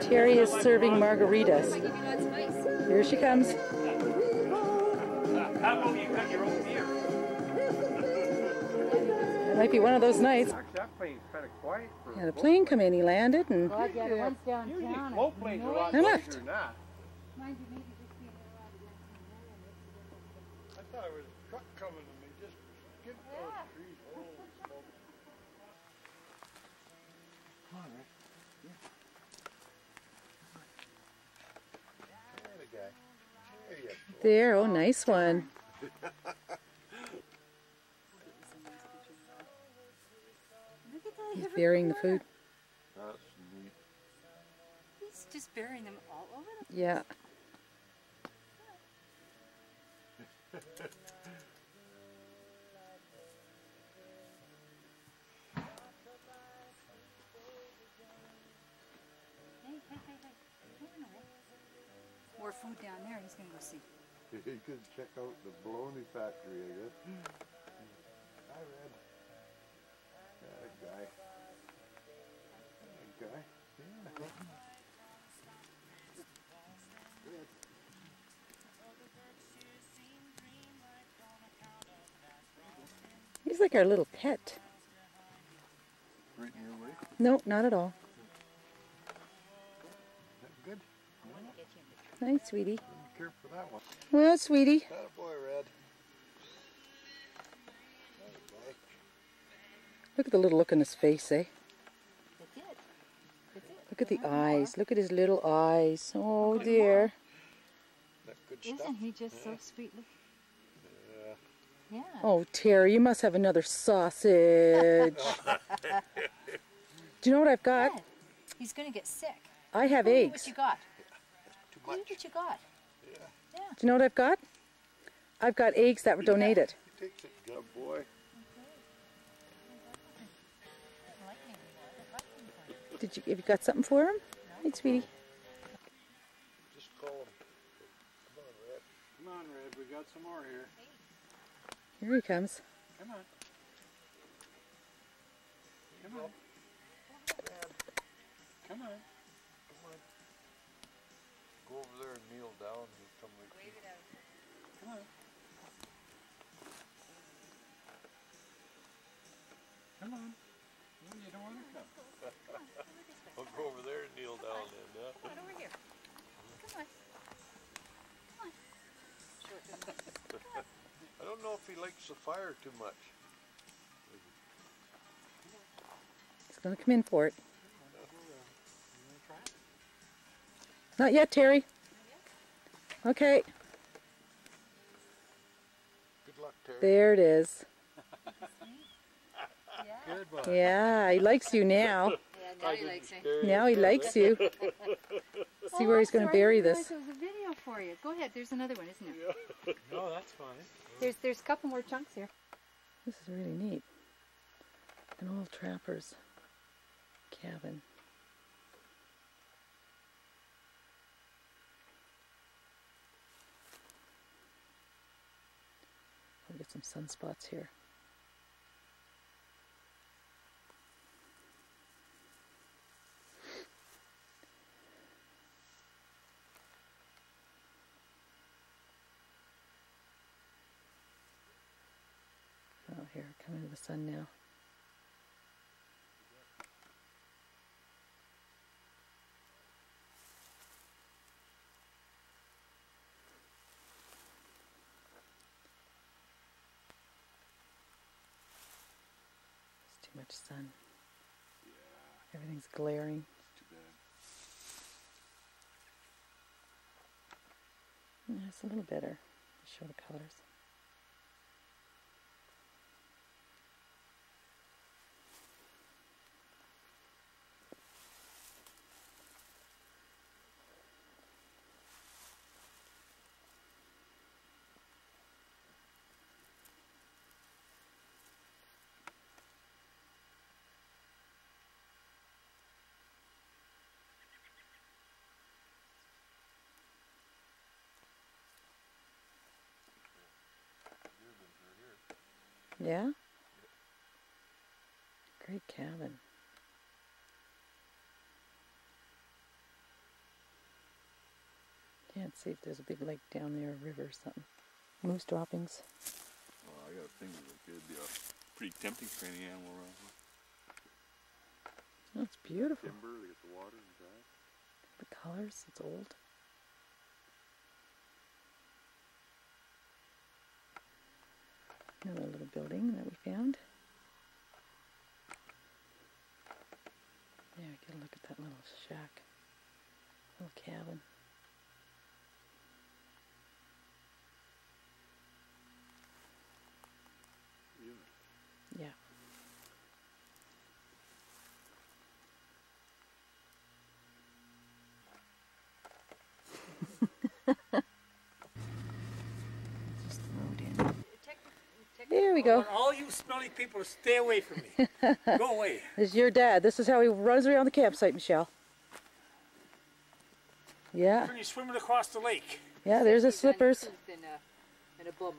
Terry is serving margaritas. Here she comes. How about you cut your own beer? It might be one of those nights. Actually, that plane's kind of quiet. For Yeah, the plane come in, he landed, and God, yeah, the ones downtown. float planes are a lot I closer left. than that. Mind you, maybe just being around the I thought it was a truck coming and they just skipped those trees. Holy smoke. There the guy. There you go. there, oh, nice one. Look at that. He's burying the food. That's neat. He's just burying them all over the Yeah. Hey, hey, hey, hey. food down there. He's gonna go see. (laughs) He could check out the bologna factory, I guess. Hi, Red. That guy. That guy. Yeah. Red. He's like our little pet. Right in your way. No, not at all. That good? Hi, sweetie. Didn't for that one. Well, sweetie. That boy, Red. Look at the little look on his face, eh? It did. It. Look at the eyes. Look at his little eyes. Oh dear. Isn't he just so sweet? Look. Yeah. Yeah. Oh, Terry, you must have another sausage. (laughs) Do you know what I've got? Dad, He's gonna get sick. I have Go eat eggs. What you got? Too Go eat much. what you got. Do you know what I've got? I've got eggs that were donated. He takes it. Good boy. Did you? Have you got something for him? Hey, sweetie. Just call him. Come on, Red. Come on, Red, we got some more here. Here he comes. Come on. Come on. Come on. Go over there and kneel down and come with me. Come on. Come on. No, you don't want to come. on! I'll go over there and kneel down then, yeah? Come on over here. Come on. (laughs) I don't know if he likes the fire too much. He's gonna come in for it. Not yet, Terry. Okay, Good luck, Terry. there it is. Good boy. Yeah, he likes you now. (laughs) Yeah, now he likes me. Now he likes you. (laughs) See where he's gonna bury this. There was a video for you. Go ahead. There's another one, isn't there? Yeah. (laughs) No, that's fine. There's there's a couple more chunks here. This is really neat. An old trapper's cabin. I'll get some sunspots here. Oh, here, come into the sun now. Much sun. Everything's glaring. Yeah, it's a little better. Show the colors. Yeah? Great cabin. Can't see if there's a big lake down there, a river or something. Moose droppings. Well, I got a thing that could be a pretty tempting for any animal around here. That's beautiful. Timber, they get the water and dry. The colors, it's old. Another little building that we found. Yeah, get a look at that little shack. Little cabin. Yeah. Just the road in. There we go. want all you smelly people stay away from me. (laughs) Go away. This is your dad. This is how he runs around the campsite, Michelle. Yeah. when you're swimming across the lake. Yeah, there's the slippers. poop (laughs) And a, and a bum.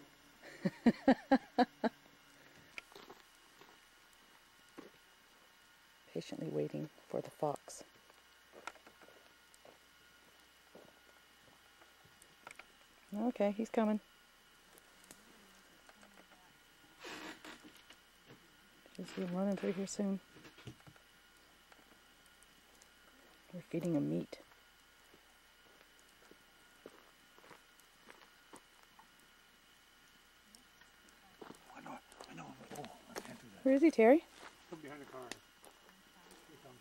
(laughs) Patiently waiting for the fox. Okay, he's coming. Should see him running through here soon. We're feeding him meat. I know, I know. Oh, I can't do that. Where is he, Terry? Come behind the car. Here he comes.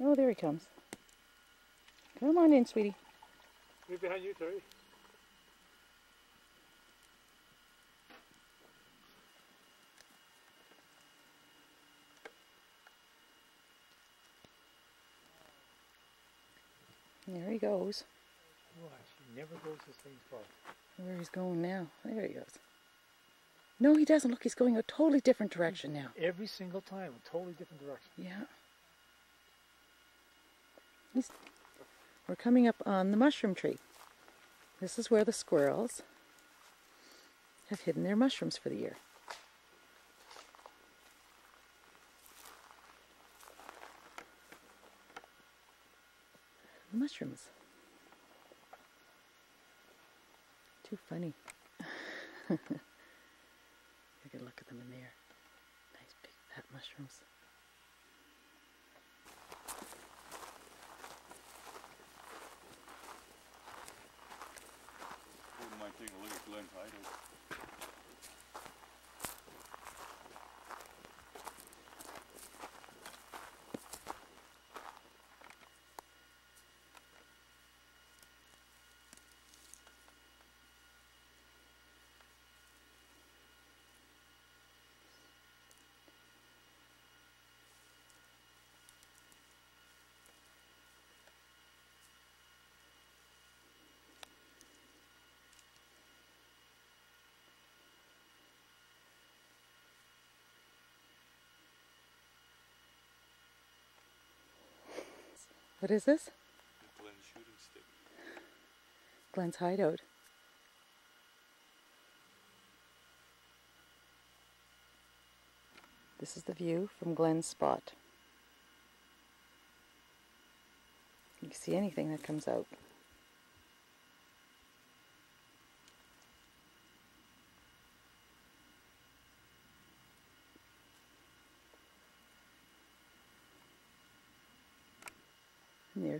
Oh, there he comes. Come on in, sweetie. Right behind you, Terry. There he goes. Watch, he never goes the same spot. Where he's going now. There he goes. No, he doesn't. Look, he's going a totally different direction now. Every single time, a totally different direction. Yeah. He's, we're coming up on the mushroom tree. This is where the squirrels have hidden their mushrooms for the year. Mushrooms. Too funny. (laughs) Take a look at them in there. Nice big fat mushrooms. Wouldn't a look at Glenn's hideout. What is this? Glenn's shooting stick. Glenn's hideout. This is the view from Glenn's spot. You can see anything that comes out.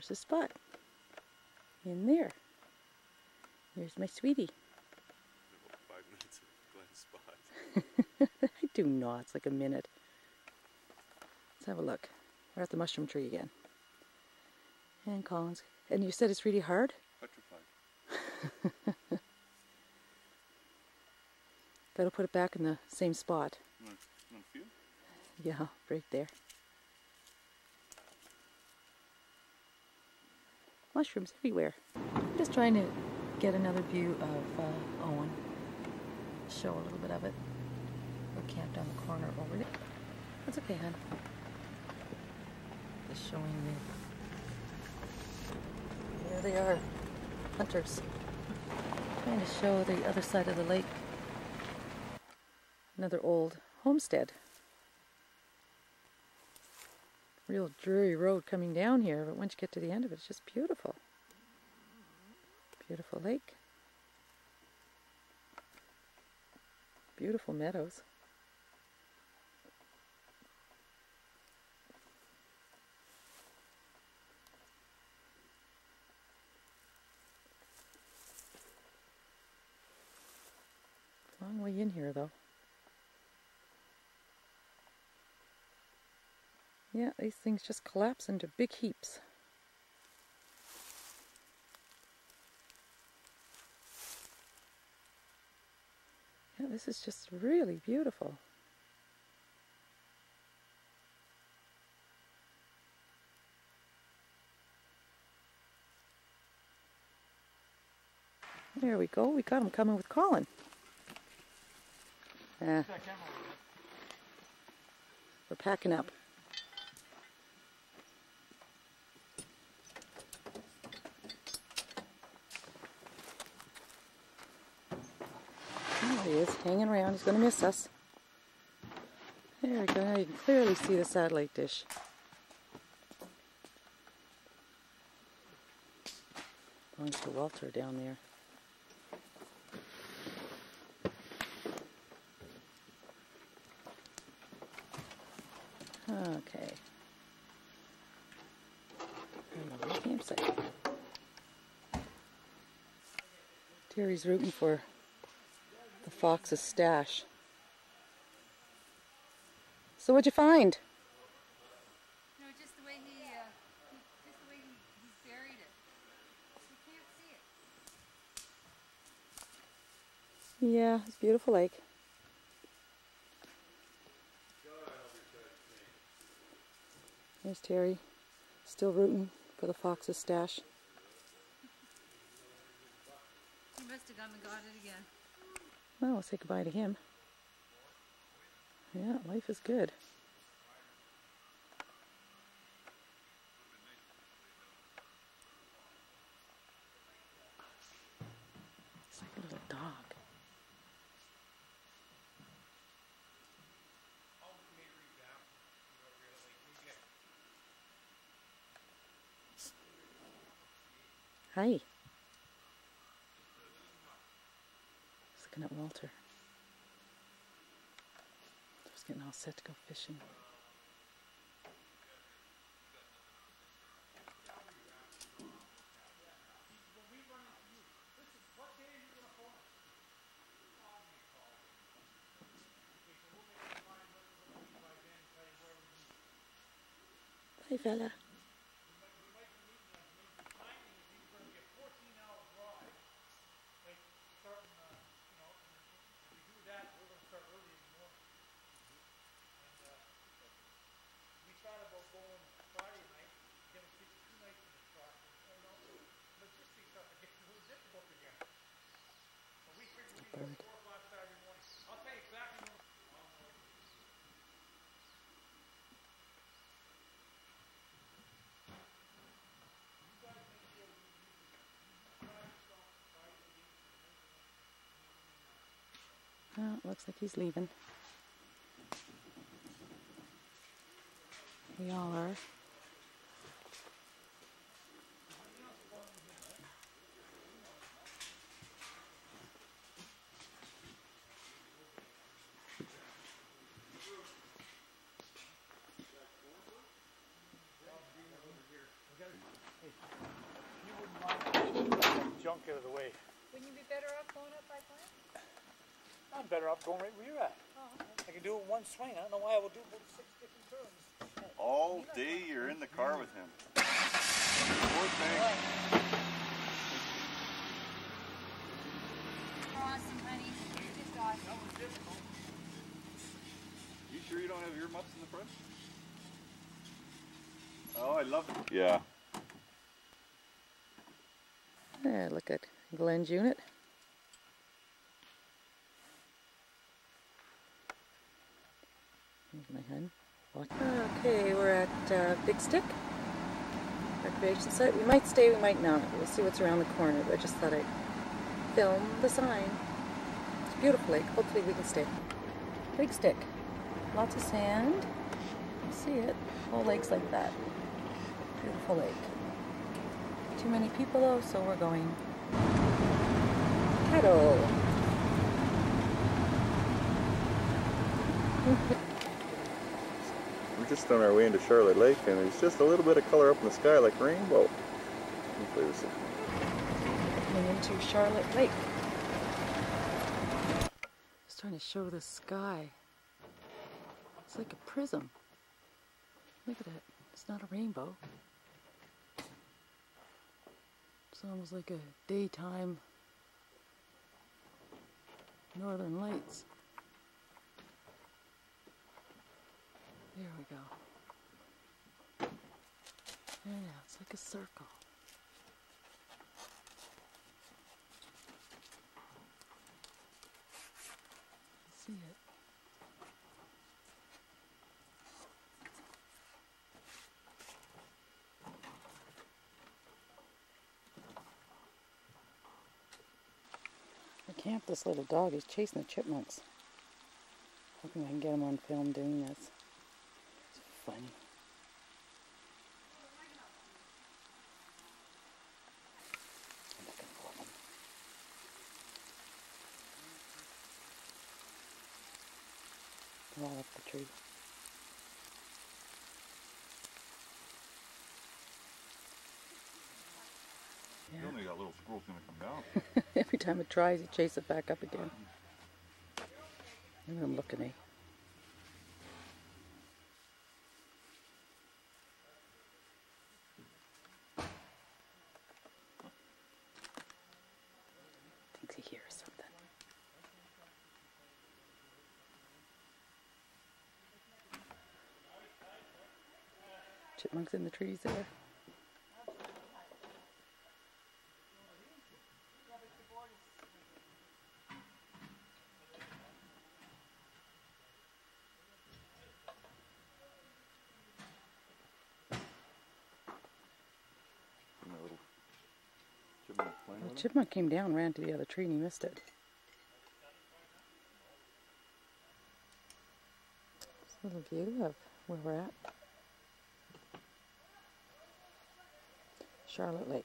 There's a spot. In there. There's my sweetie. Five minutes of spot. (laughs) I do not. It's like a minute. Let's have a look. We're at the mushroom tree again. And Collins. And you said it's really hard? Petrified. (laughs) Gotta put it back in the same spot. You want, you want a few? Yeah, right there. Mushrooms everywhere. I'm Just trying to get another view of uh, Owen. Show a little bit of it. We're camped on the corner over there. That's okay, hon. Just showing the. There they are, hunters. Trying to show the other side of the lake. Another old homestead. Real dreary road coming down here, but once you get to the end of it, it's just beautiful. Beautiful lake. Beautiful meadows. Long way in here, though. Yeah, these things just collapse into big heaps. Yeah, this is just really beautiful. There we go. We got him coming with Colin. Ah, we're packing up. Is, hanging around. He's going to miss us. There we go. Now you can clearly see the satellite dish. Going to Walter down there. Okay. Campsite. Terry's rooting for fox's stash. So what'd you find? No, just the way he, uh, just the way he, he buried it. You can't see it. Yeah, it's a beautiful lake. There's Terry, still rooting for the fox's stash. He must have gone and got it again. Well, we'll say goodbye to him. Yeah, life is good. It's like a little dog. Hi. Looking at Walter. Just getting all set to go fishing. Bye, fella. Oh, it looks like he's leaving. We all are. You wouldn't mind get that junk out of the way. Wouldn't you be better off going up by plane? I'm better off going right where you're at. Oh, okay. I can do it one swing. I don't know why I will do about six different turns. All day you're in the car with him. Poor thing. Awesome, honey. You're just awesome. You sure you don't have earmuffs in the front? Oh, I love it. Yeah. Yeah, look at Glenn's unit. My. Okay, we're at uh, Big Stick Recreation Site. We might stay, we might not. We'll see what's around the corner, but I just thought I'd film the sign. It's beautiful lake. Hopefully we can stay. Big Stick. Lots of sand. You see it. Whole lake's like that. Beautiful lake. Too many people though, so we're going cattle. (laughs) Just on our way into Charlotte Lake, and there's just a little bit of color up in the sky like rainbow. Coming into Charlotte Lake. Just trying to show the sky. It's like a prism. Look at it. It's not a rainbow. It's almost like a daytime northern lights. There we go. There now, it's like a circle. See it. camp, this little dog is chasing the chipmunks. Hoping I can get him on film doing this. It's funny. I'm looking for them. They're all up the tree. You only got little squirrels gonna come down. (laughs) Every time it tries, it chases it back up again. And I'm looking at. Thinks he hears something. In the trees there. The chipmunk came down, ran to the other tree, and he missed it. Just a little view of where we're at. Charlotte Lake.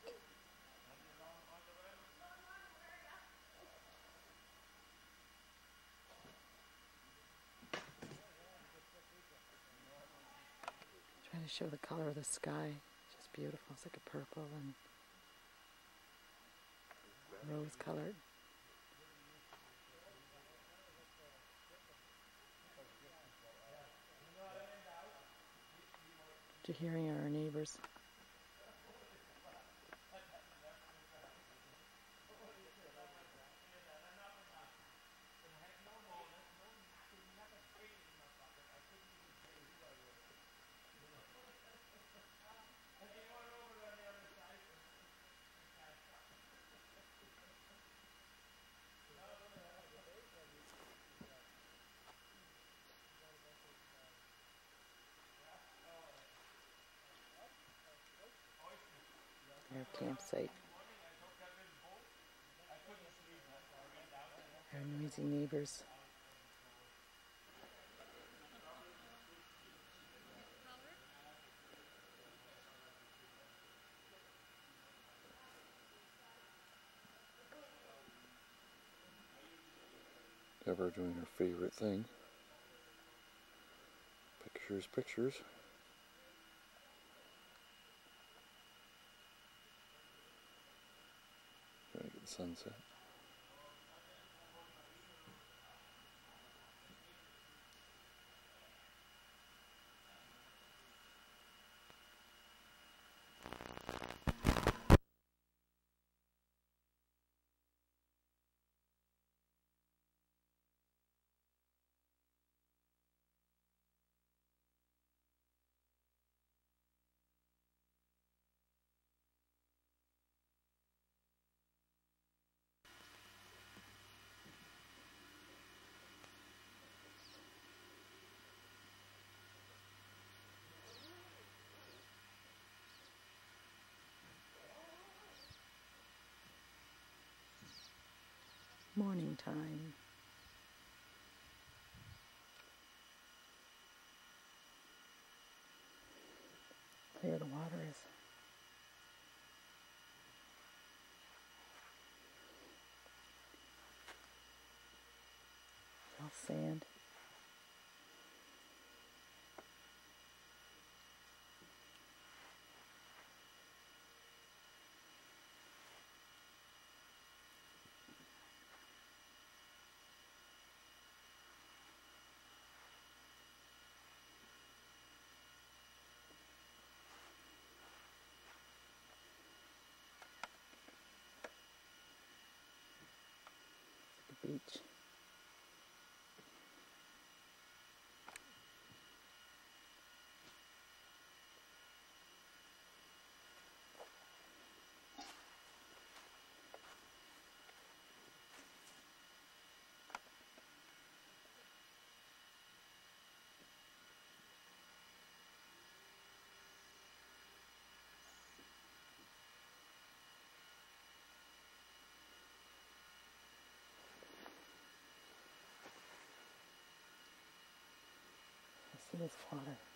Trying to show the color of the sky. It's just beautiful. It's like a purple and rose colored. You're hearing our neighbors. Our campsite. Our noisy neighbors. Ever doing her favorite thing. Pictures, pictures. Trying to get the sunset. Morning time. Clear the water is. All sand. The See this water.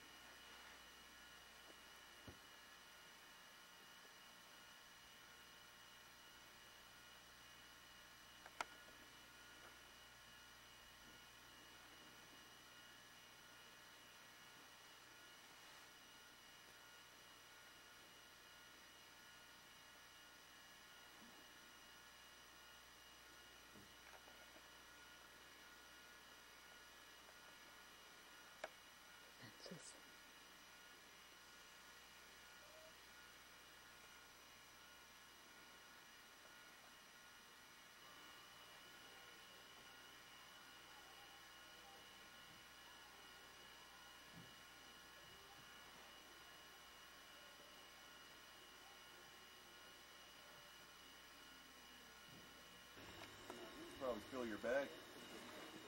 Probably fill your bag.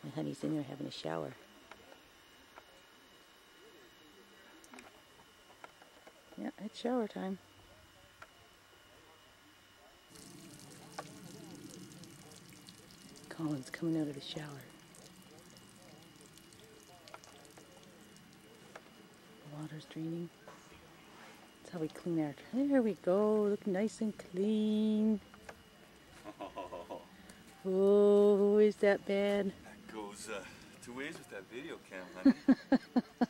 And honey's in there having a shower. Yeah, it's shower time. Colin's coming out of the shower. The water's draining. That's how we clean our. There we go. Look nice and clean. Oh, is that bad? That goes uh, two ways with that video cam, (laughs)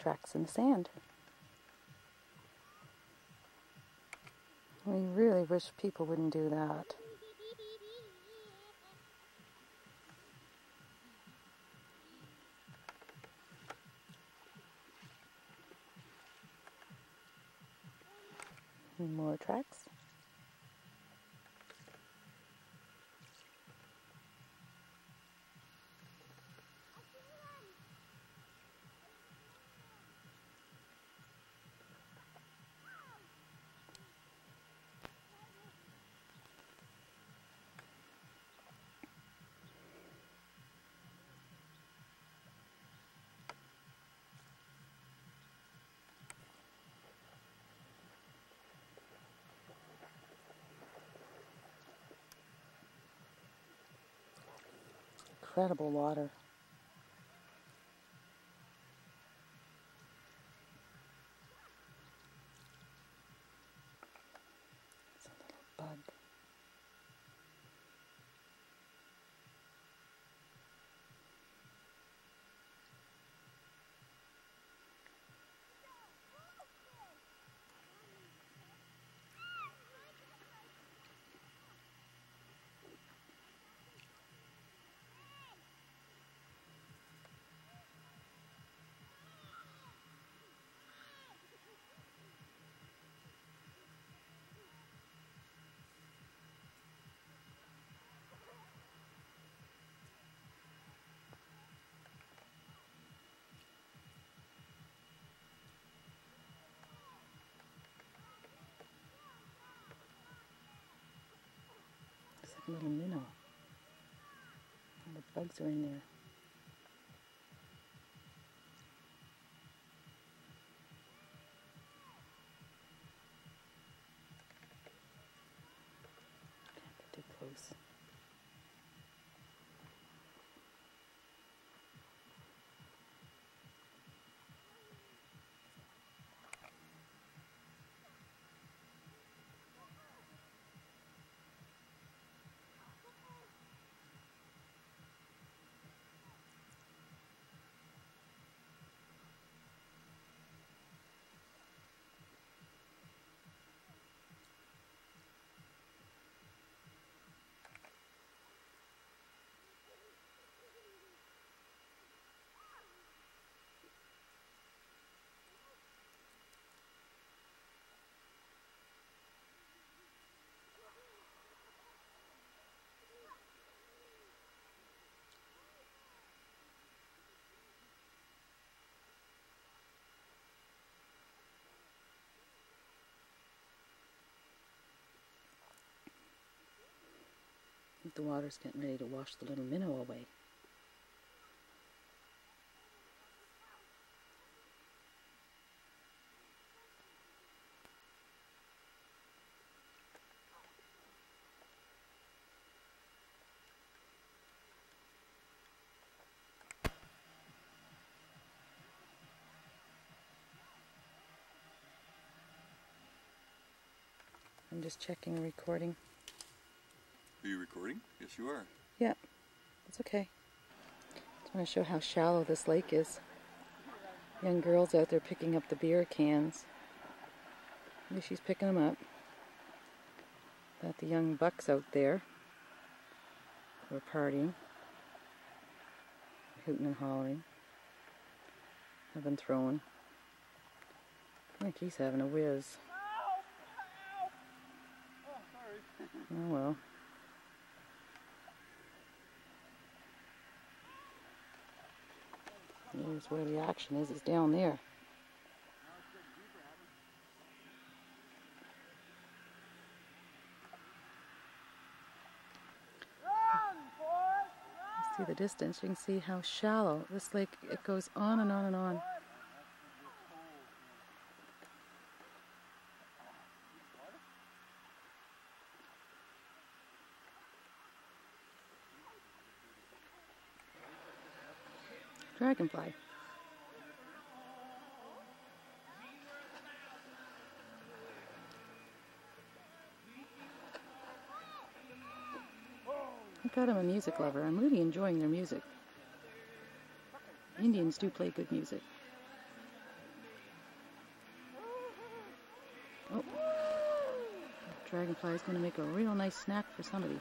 tracks in the sand. We really wish people wouldn't do that. More tracks. Incredible water. Little minnow. And the bugs are in there. Can't get too close. I think the water's getting ready to wash the little minnow away. I'm just checking recording. Are you recording? Yes, you are. Yeah, it's okay. Just want to show how shallow this lake is. Young girls out there picking up the beer cans. Maybe she's picking them up. Got the young bucks out there. We're partying, hooting and hollering, Have been throwing. I think he's having a whiz. Oh well. Here's where the action is, it's down there. See the distance, you can see how shallow this lake, it goes on and on and on. dragonfly. Look out, I'm a music lover. I'm really enjoying their music. Indians do play good music. Oh. Dragonfly is going to make a real nice snack for somebody.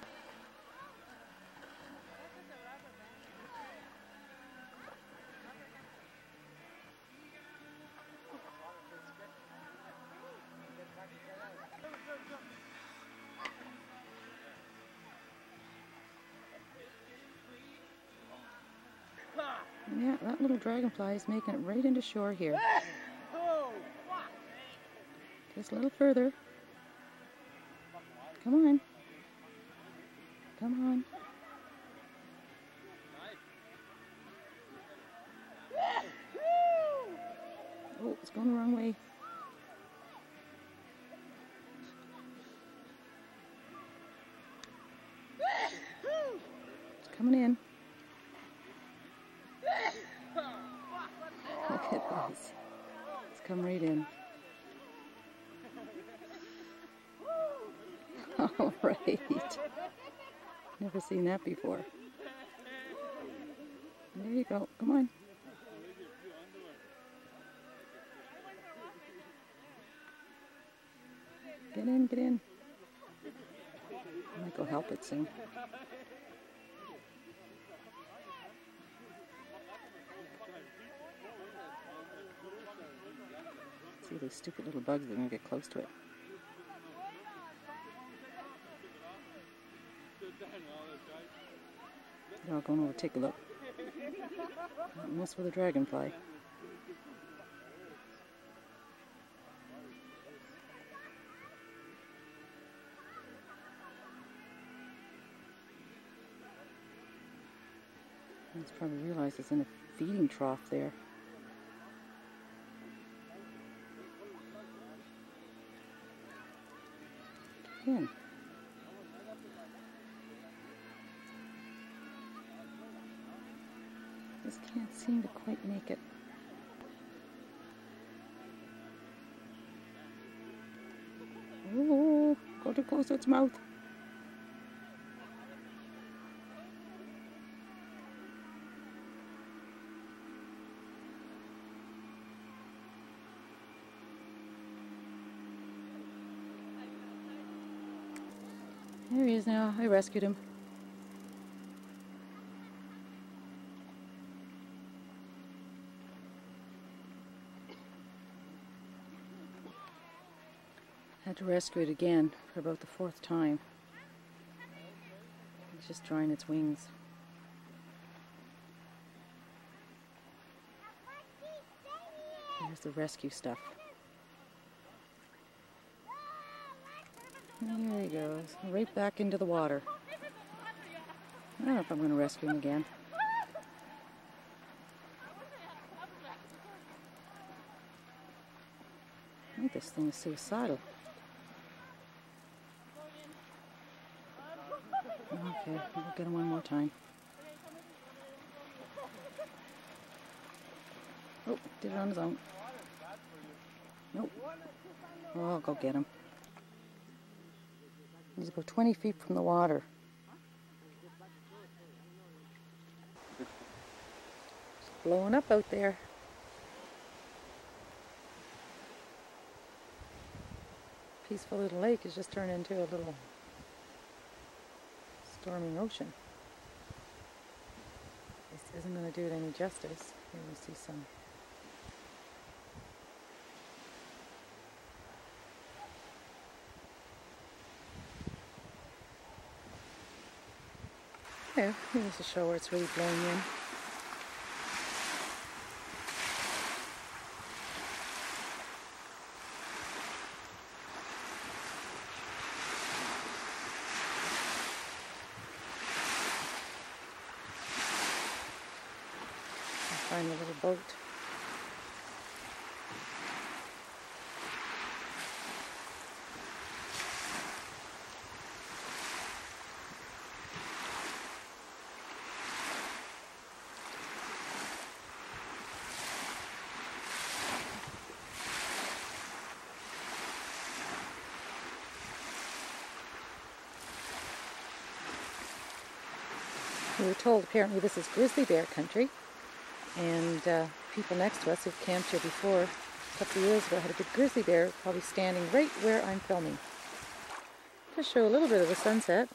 Yeah, that little dragonfly is making it right into shore here. Just a little further. Come on. Come on. All (laughs) right. Never seen that before. There you go. Come on. Get in, get in. I might go help it soon. See those stupid little bugs, they're gonna get close to it. They're all going over to take a look. Mess with a dragonfly. He's probably realized it's in a feeding trough there. Make it. Oh, go too close to its mouth. There he is now. I rescued him. To rescue it again for about the fourth time. It's just drying its wings. There's the rescue stuff. There he goes, right back into the water. I don't know if I'm going to rescue him again. I think this thing is suicidal. We'll get him one more time. Oh, did it on his own. Nope. Oh, I'll go get him. He's about 20 feet from the water. It's blowing up out there. Peaceful little lake has just turned into a little stormy ocean. This isn't going to do it any justice. Here we see some There, here's to show where it's really blowing in. We were told apparently this is grizzly bear country, and uh, people next to us who've camped here before a couple of years ago had a big grizzly bear probably standing right where I'm filming. to show a little bit of the sunset.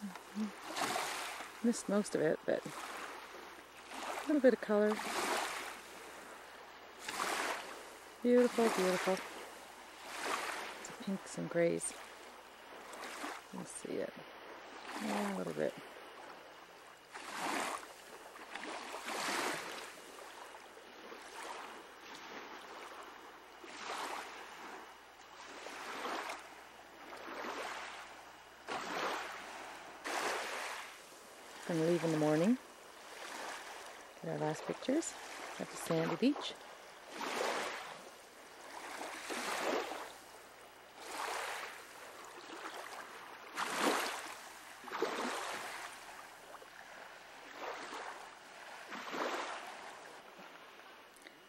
Missed most of it, but a little bit of color. Beautiful, beautiful. Some pinks and grays. Let's see it. Yeah, a little bit. Gonna leave in the morning. Get our last pictures at the sandy beach.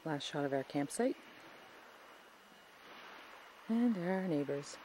Last shot of our campsite. And there are our neighbors.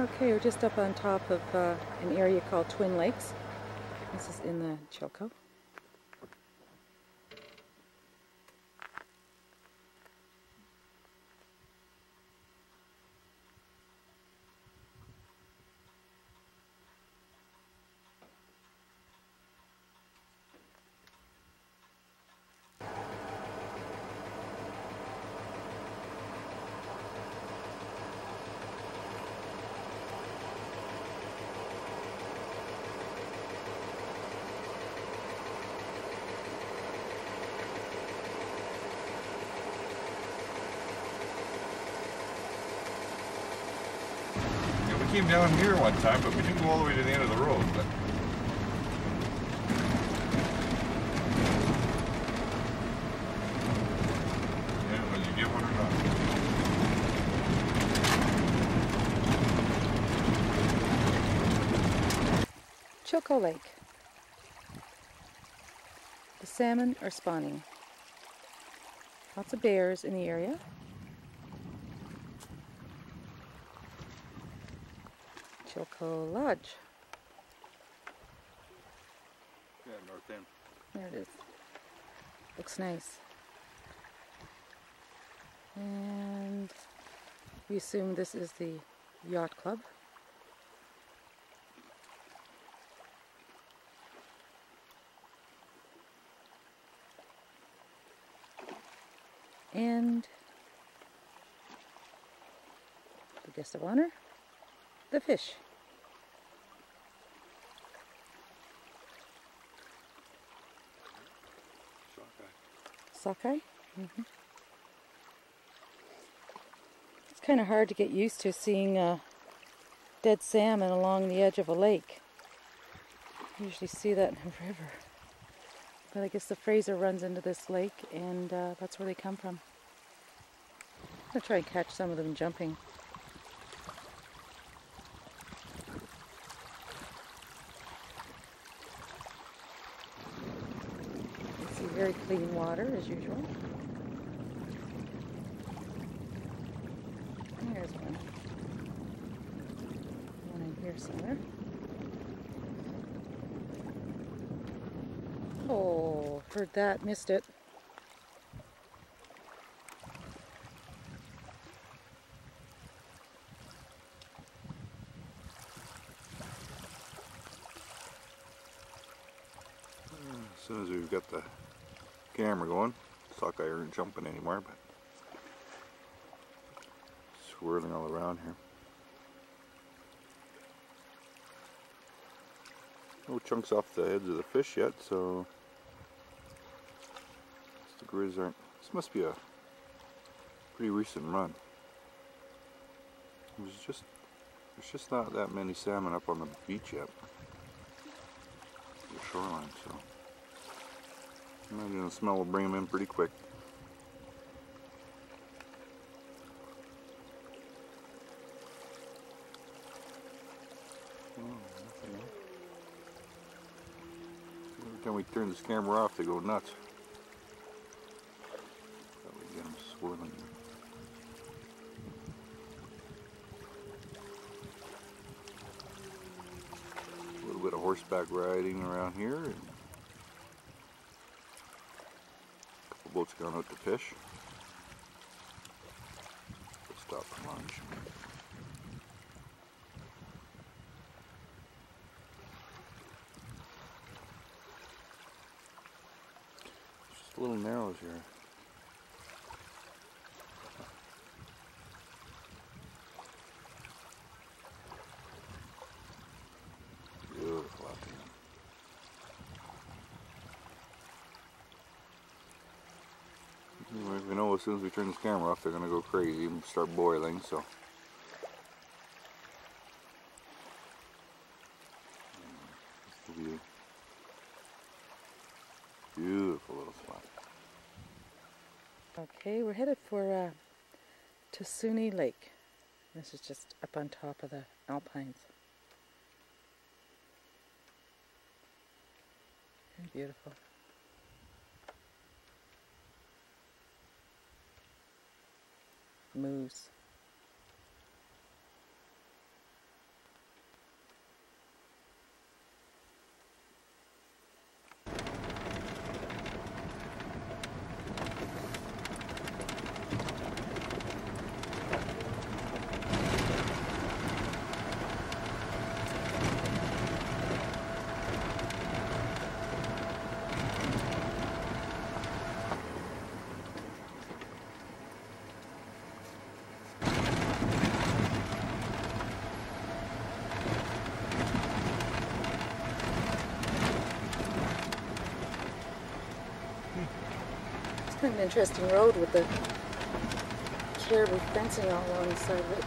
Okay, we're just up on top of uh, an area called Twin Lakes. This is in the Chilko. Down here one time, but we didn't go all the way to the end of the road. But. Chilko Lake. The salmon are spawning. Lots of bears in the area. Lodge. Yeah, north end. There it is. Looks nice. And we assume this is the yacht club. And the guest of honor, the fish. Sockeye? hmm It's kind of hard to get used to seeing uh, dead salmon along the edge of a lake. You usually see that in a (laughs) river. But I guess the Fraser runs into this lake and uh, that's where they come from. I'm going to try and catch some of them jumping. You see very clean water as usual. There's one. One in here somewhere. Oh, heard that, missed it. As soon as we've got the camera going, sockeye aren't jumping anymore, but swirling all around here. No chunks off the heads of the fish yet, so the grizz aren't. This must be a pretty recent run. There's just there's just not that many salmon up on the beach yet, the shoreline. So. I imagine the smell will bring them in pretty quick. Turn this camera off, they go nuts. Get them swirling. A little bit of horseback riding around here. And couple boats going out to fish. We'll stop for lunch. It's just Beautiful we know as soon as we turn this camera off, they're going to go crazy and start boiling, so. This will be a beautiful little spot. Okay, we're headed for uh, Tasuni Lake. This is just up on top of the alpines. Beautiful. Moose. An interesting road with the caribou fencing all along the side of it.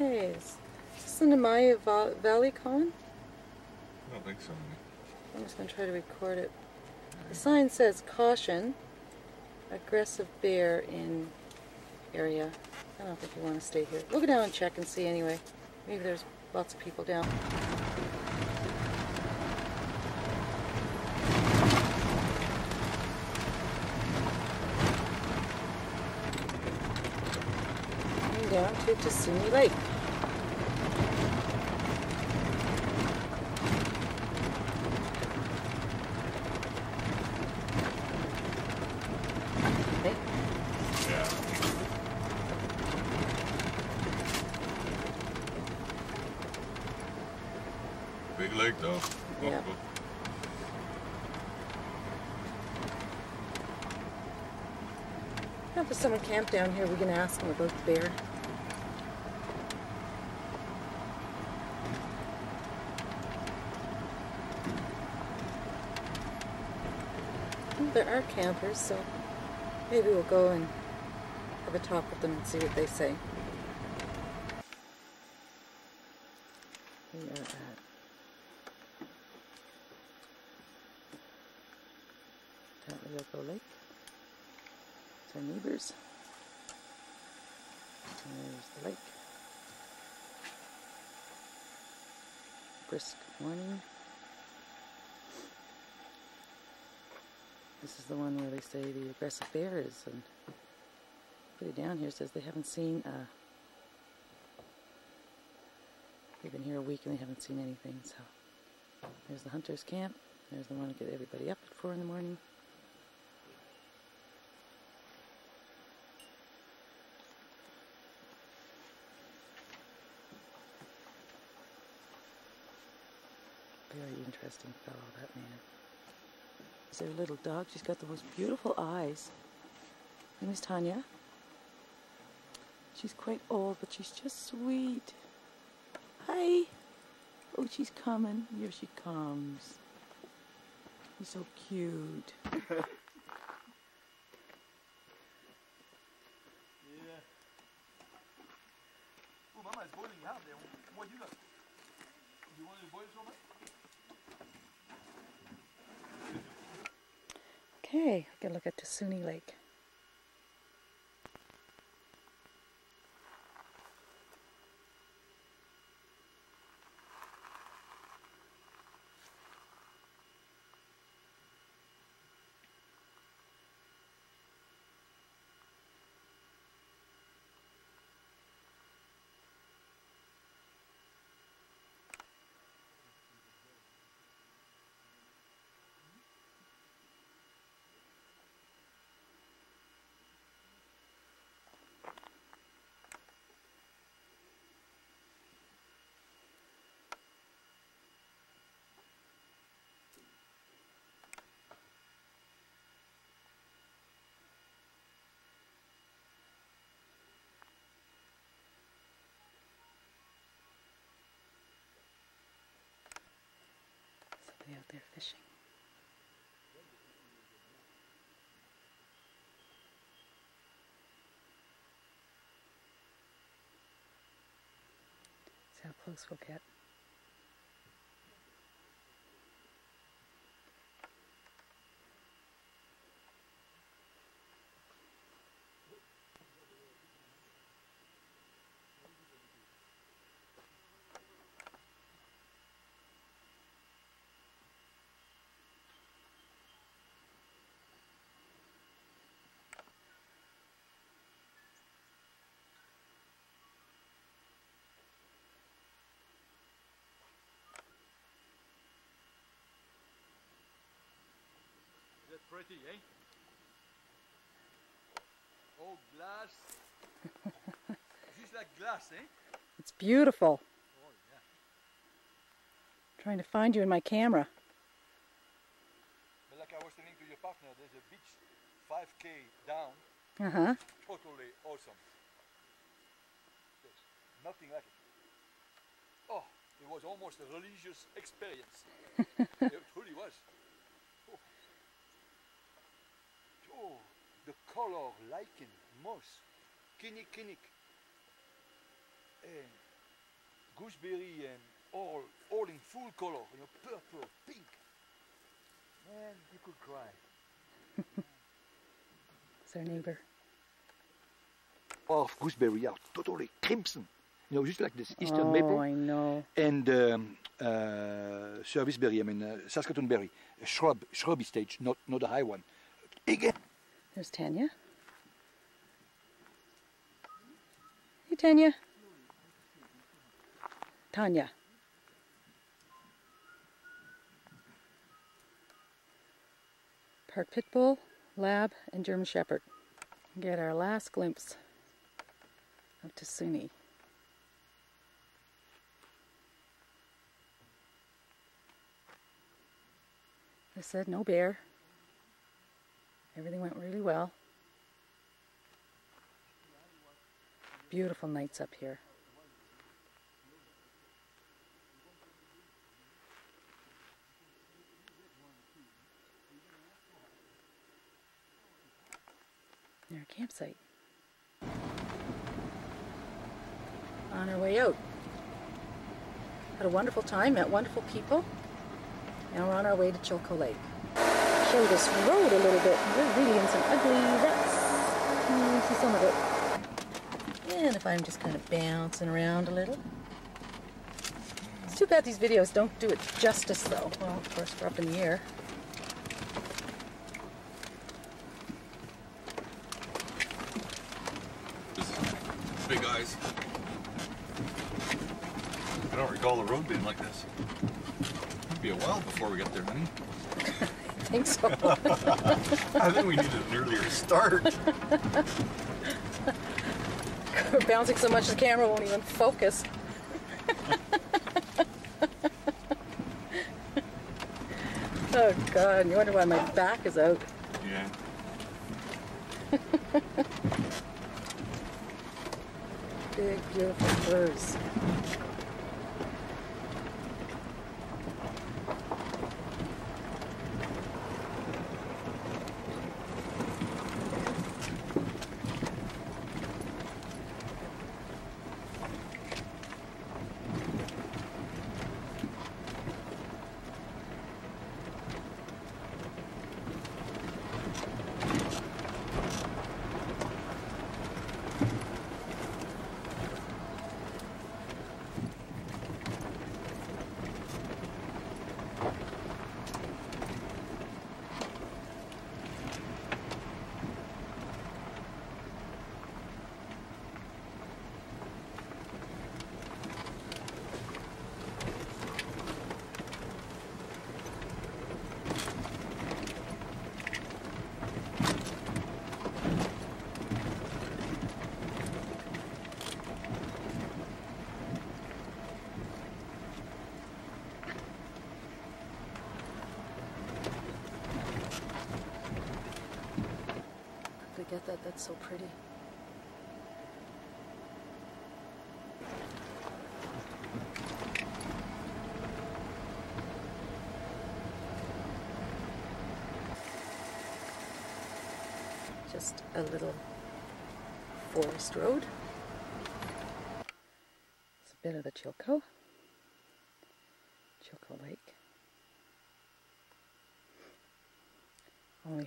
Okay, is this the Nemaiah Va- Valley Con? I don't think so. I'm just going to try to record it. The sign says caution, aggressive bear in area. I don't think you want to stay here. We'll go down and check and see anyway. Maybe there's lots of people down. Going down to Tasuni Lake. Okay. Big lake though. Yeah. If there's someone camped down here, we can ask them about the bear. There are campers, so maybe we'll go and have a talk with them and see what they say. We are at Tatlayoko Lake. It's our neighbors. And there's the lake. Brisk morning. This is the one where they say the aggressive bear is, and put it down here says they haven't seen. Uh, they've been here a week and they haven't seen anything. So there's the hunters' camp. There's the one to get everybody up at four in the morning. Very interesting fellow, that man. Is a little dog? She's got the most beautiful eyes. Her name is Tanya. She's quite old, but she's just sweet. Hi. Oh, she's coming. Here she comes. He's so cute. (laughs) Yeah. Oh, Mama is boiling hard there. What do you got? You want to boil so much? Okay, Tasuni Lake. Somebody out there fishing. See how close we'll get. That's pretty, eh? Oh, glass. Just like glass, eh? It's beautiful. Oh, yeah. trying to find you in my camera. But like I was telling to your partner, there's a beach 5k down, Uh huh. totally awesome. There's nothing like it. Oh, it was almost a religious experience. (laughs) it truly was. Oh. Oh, the color, lichen, moss, kinnick, kinnick, and gooseberry, and all, all in full color, you know, purple, pink. Man, you could cry. (laughs) It's our neighbor. of gooseberry are totally crimson. You know, just like this eastern oh, maple I know. and um, uh, serviceberry. I mean, uh, Saskatoon berry, a shrub, shrubby stage, not not a high one. There's Tanya. Hey, Tanya. Tanya. Park Pitbull, Lab, and German Shepherd. Get our last glimpse of Tasuni. They said no bear. Everything went really well. Beautiful nights up here. Their campsite. On our way out. Had a wonderful time, met wonderful people. Now we're on our way to Chilko Lake. Show this road a little bit. We're really in some ugly ruts. You see some of it. And if I'm just kind of bouncing around a little. It's too bad these videos don't do it justice though. Well, of course, we're up in the air. Big eyes. I don't recall the road being like this. It'll be a while before we get there, honey. I think so. (laughs) I think we need an earlier start. we're bouncing so much the camera won't even focus. (laughs) oh god, you wonder why my back is out. Yeah. (laughs) Big, beautiful firs.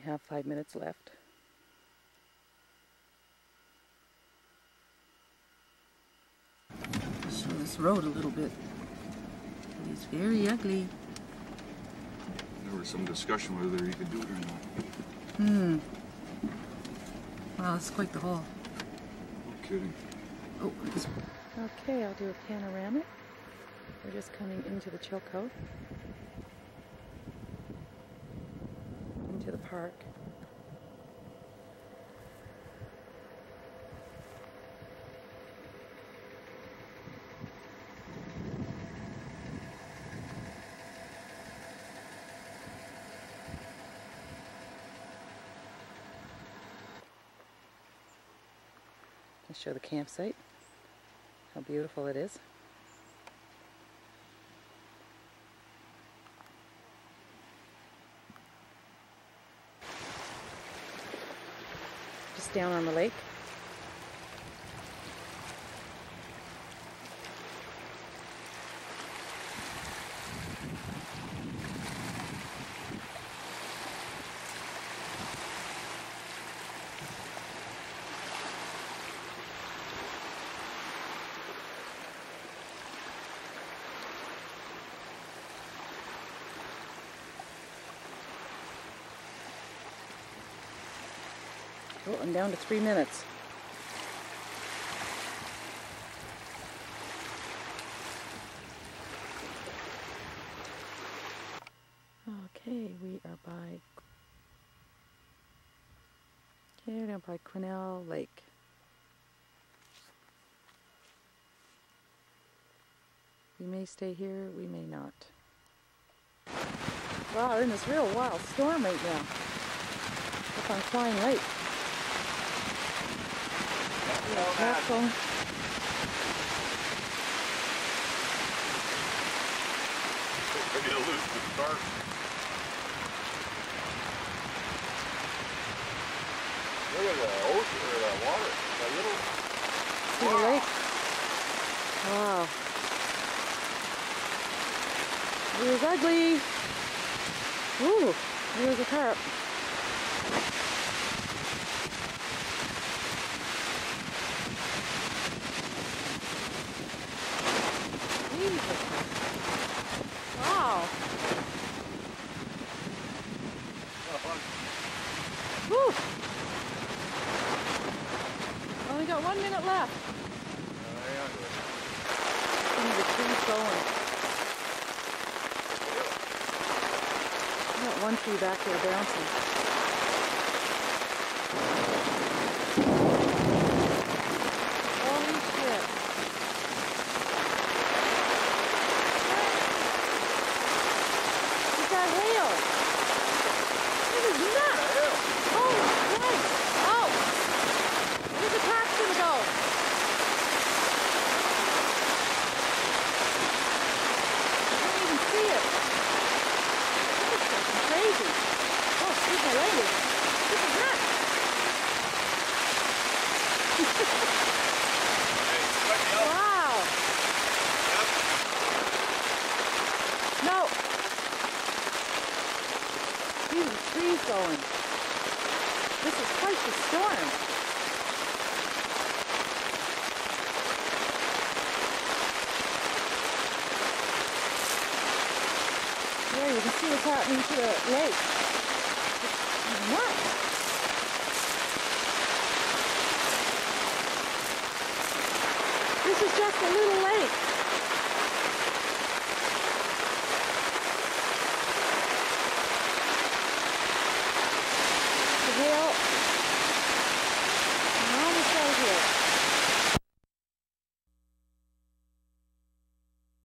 Have five minutes left. Show this road a little bit. It's very ugly. There was some discussion whether you could do it or not. Hmm. Wow, it's quite the hole. No kidding. Oh, this- okay, I'll do a panoramic. We're just coming into the Chilko. Into the park. I'll show the campsite. How beautiful it is. Down on the lake. I'm down to three minutes. Okay, we are by. Okay, we're down by Quesnel Lake. We may stay here, we may not. Wow, we're in this real wild storm right now. Up on Flying Lake. Careful. Ready to lose the start. There of the ocean or the water. That little See the lake? Wow. It was ugly. Ooh, there was a carp.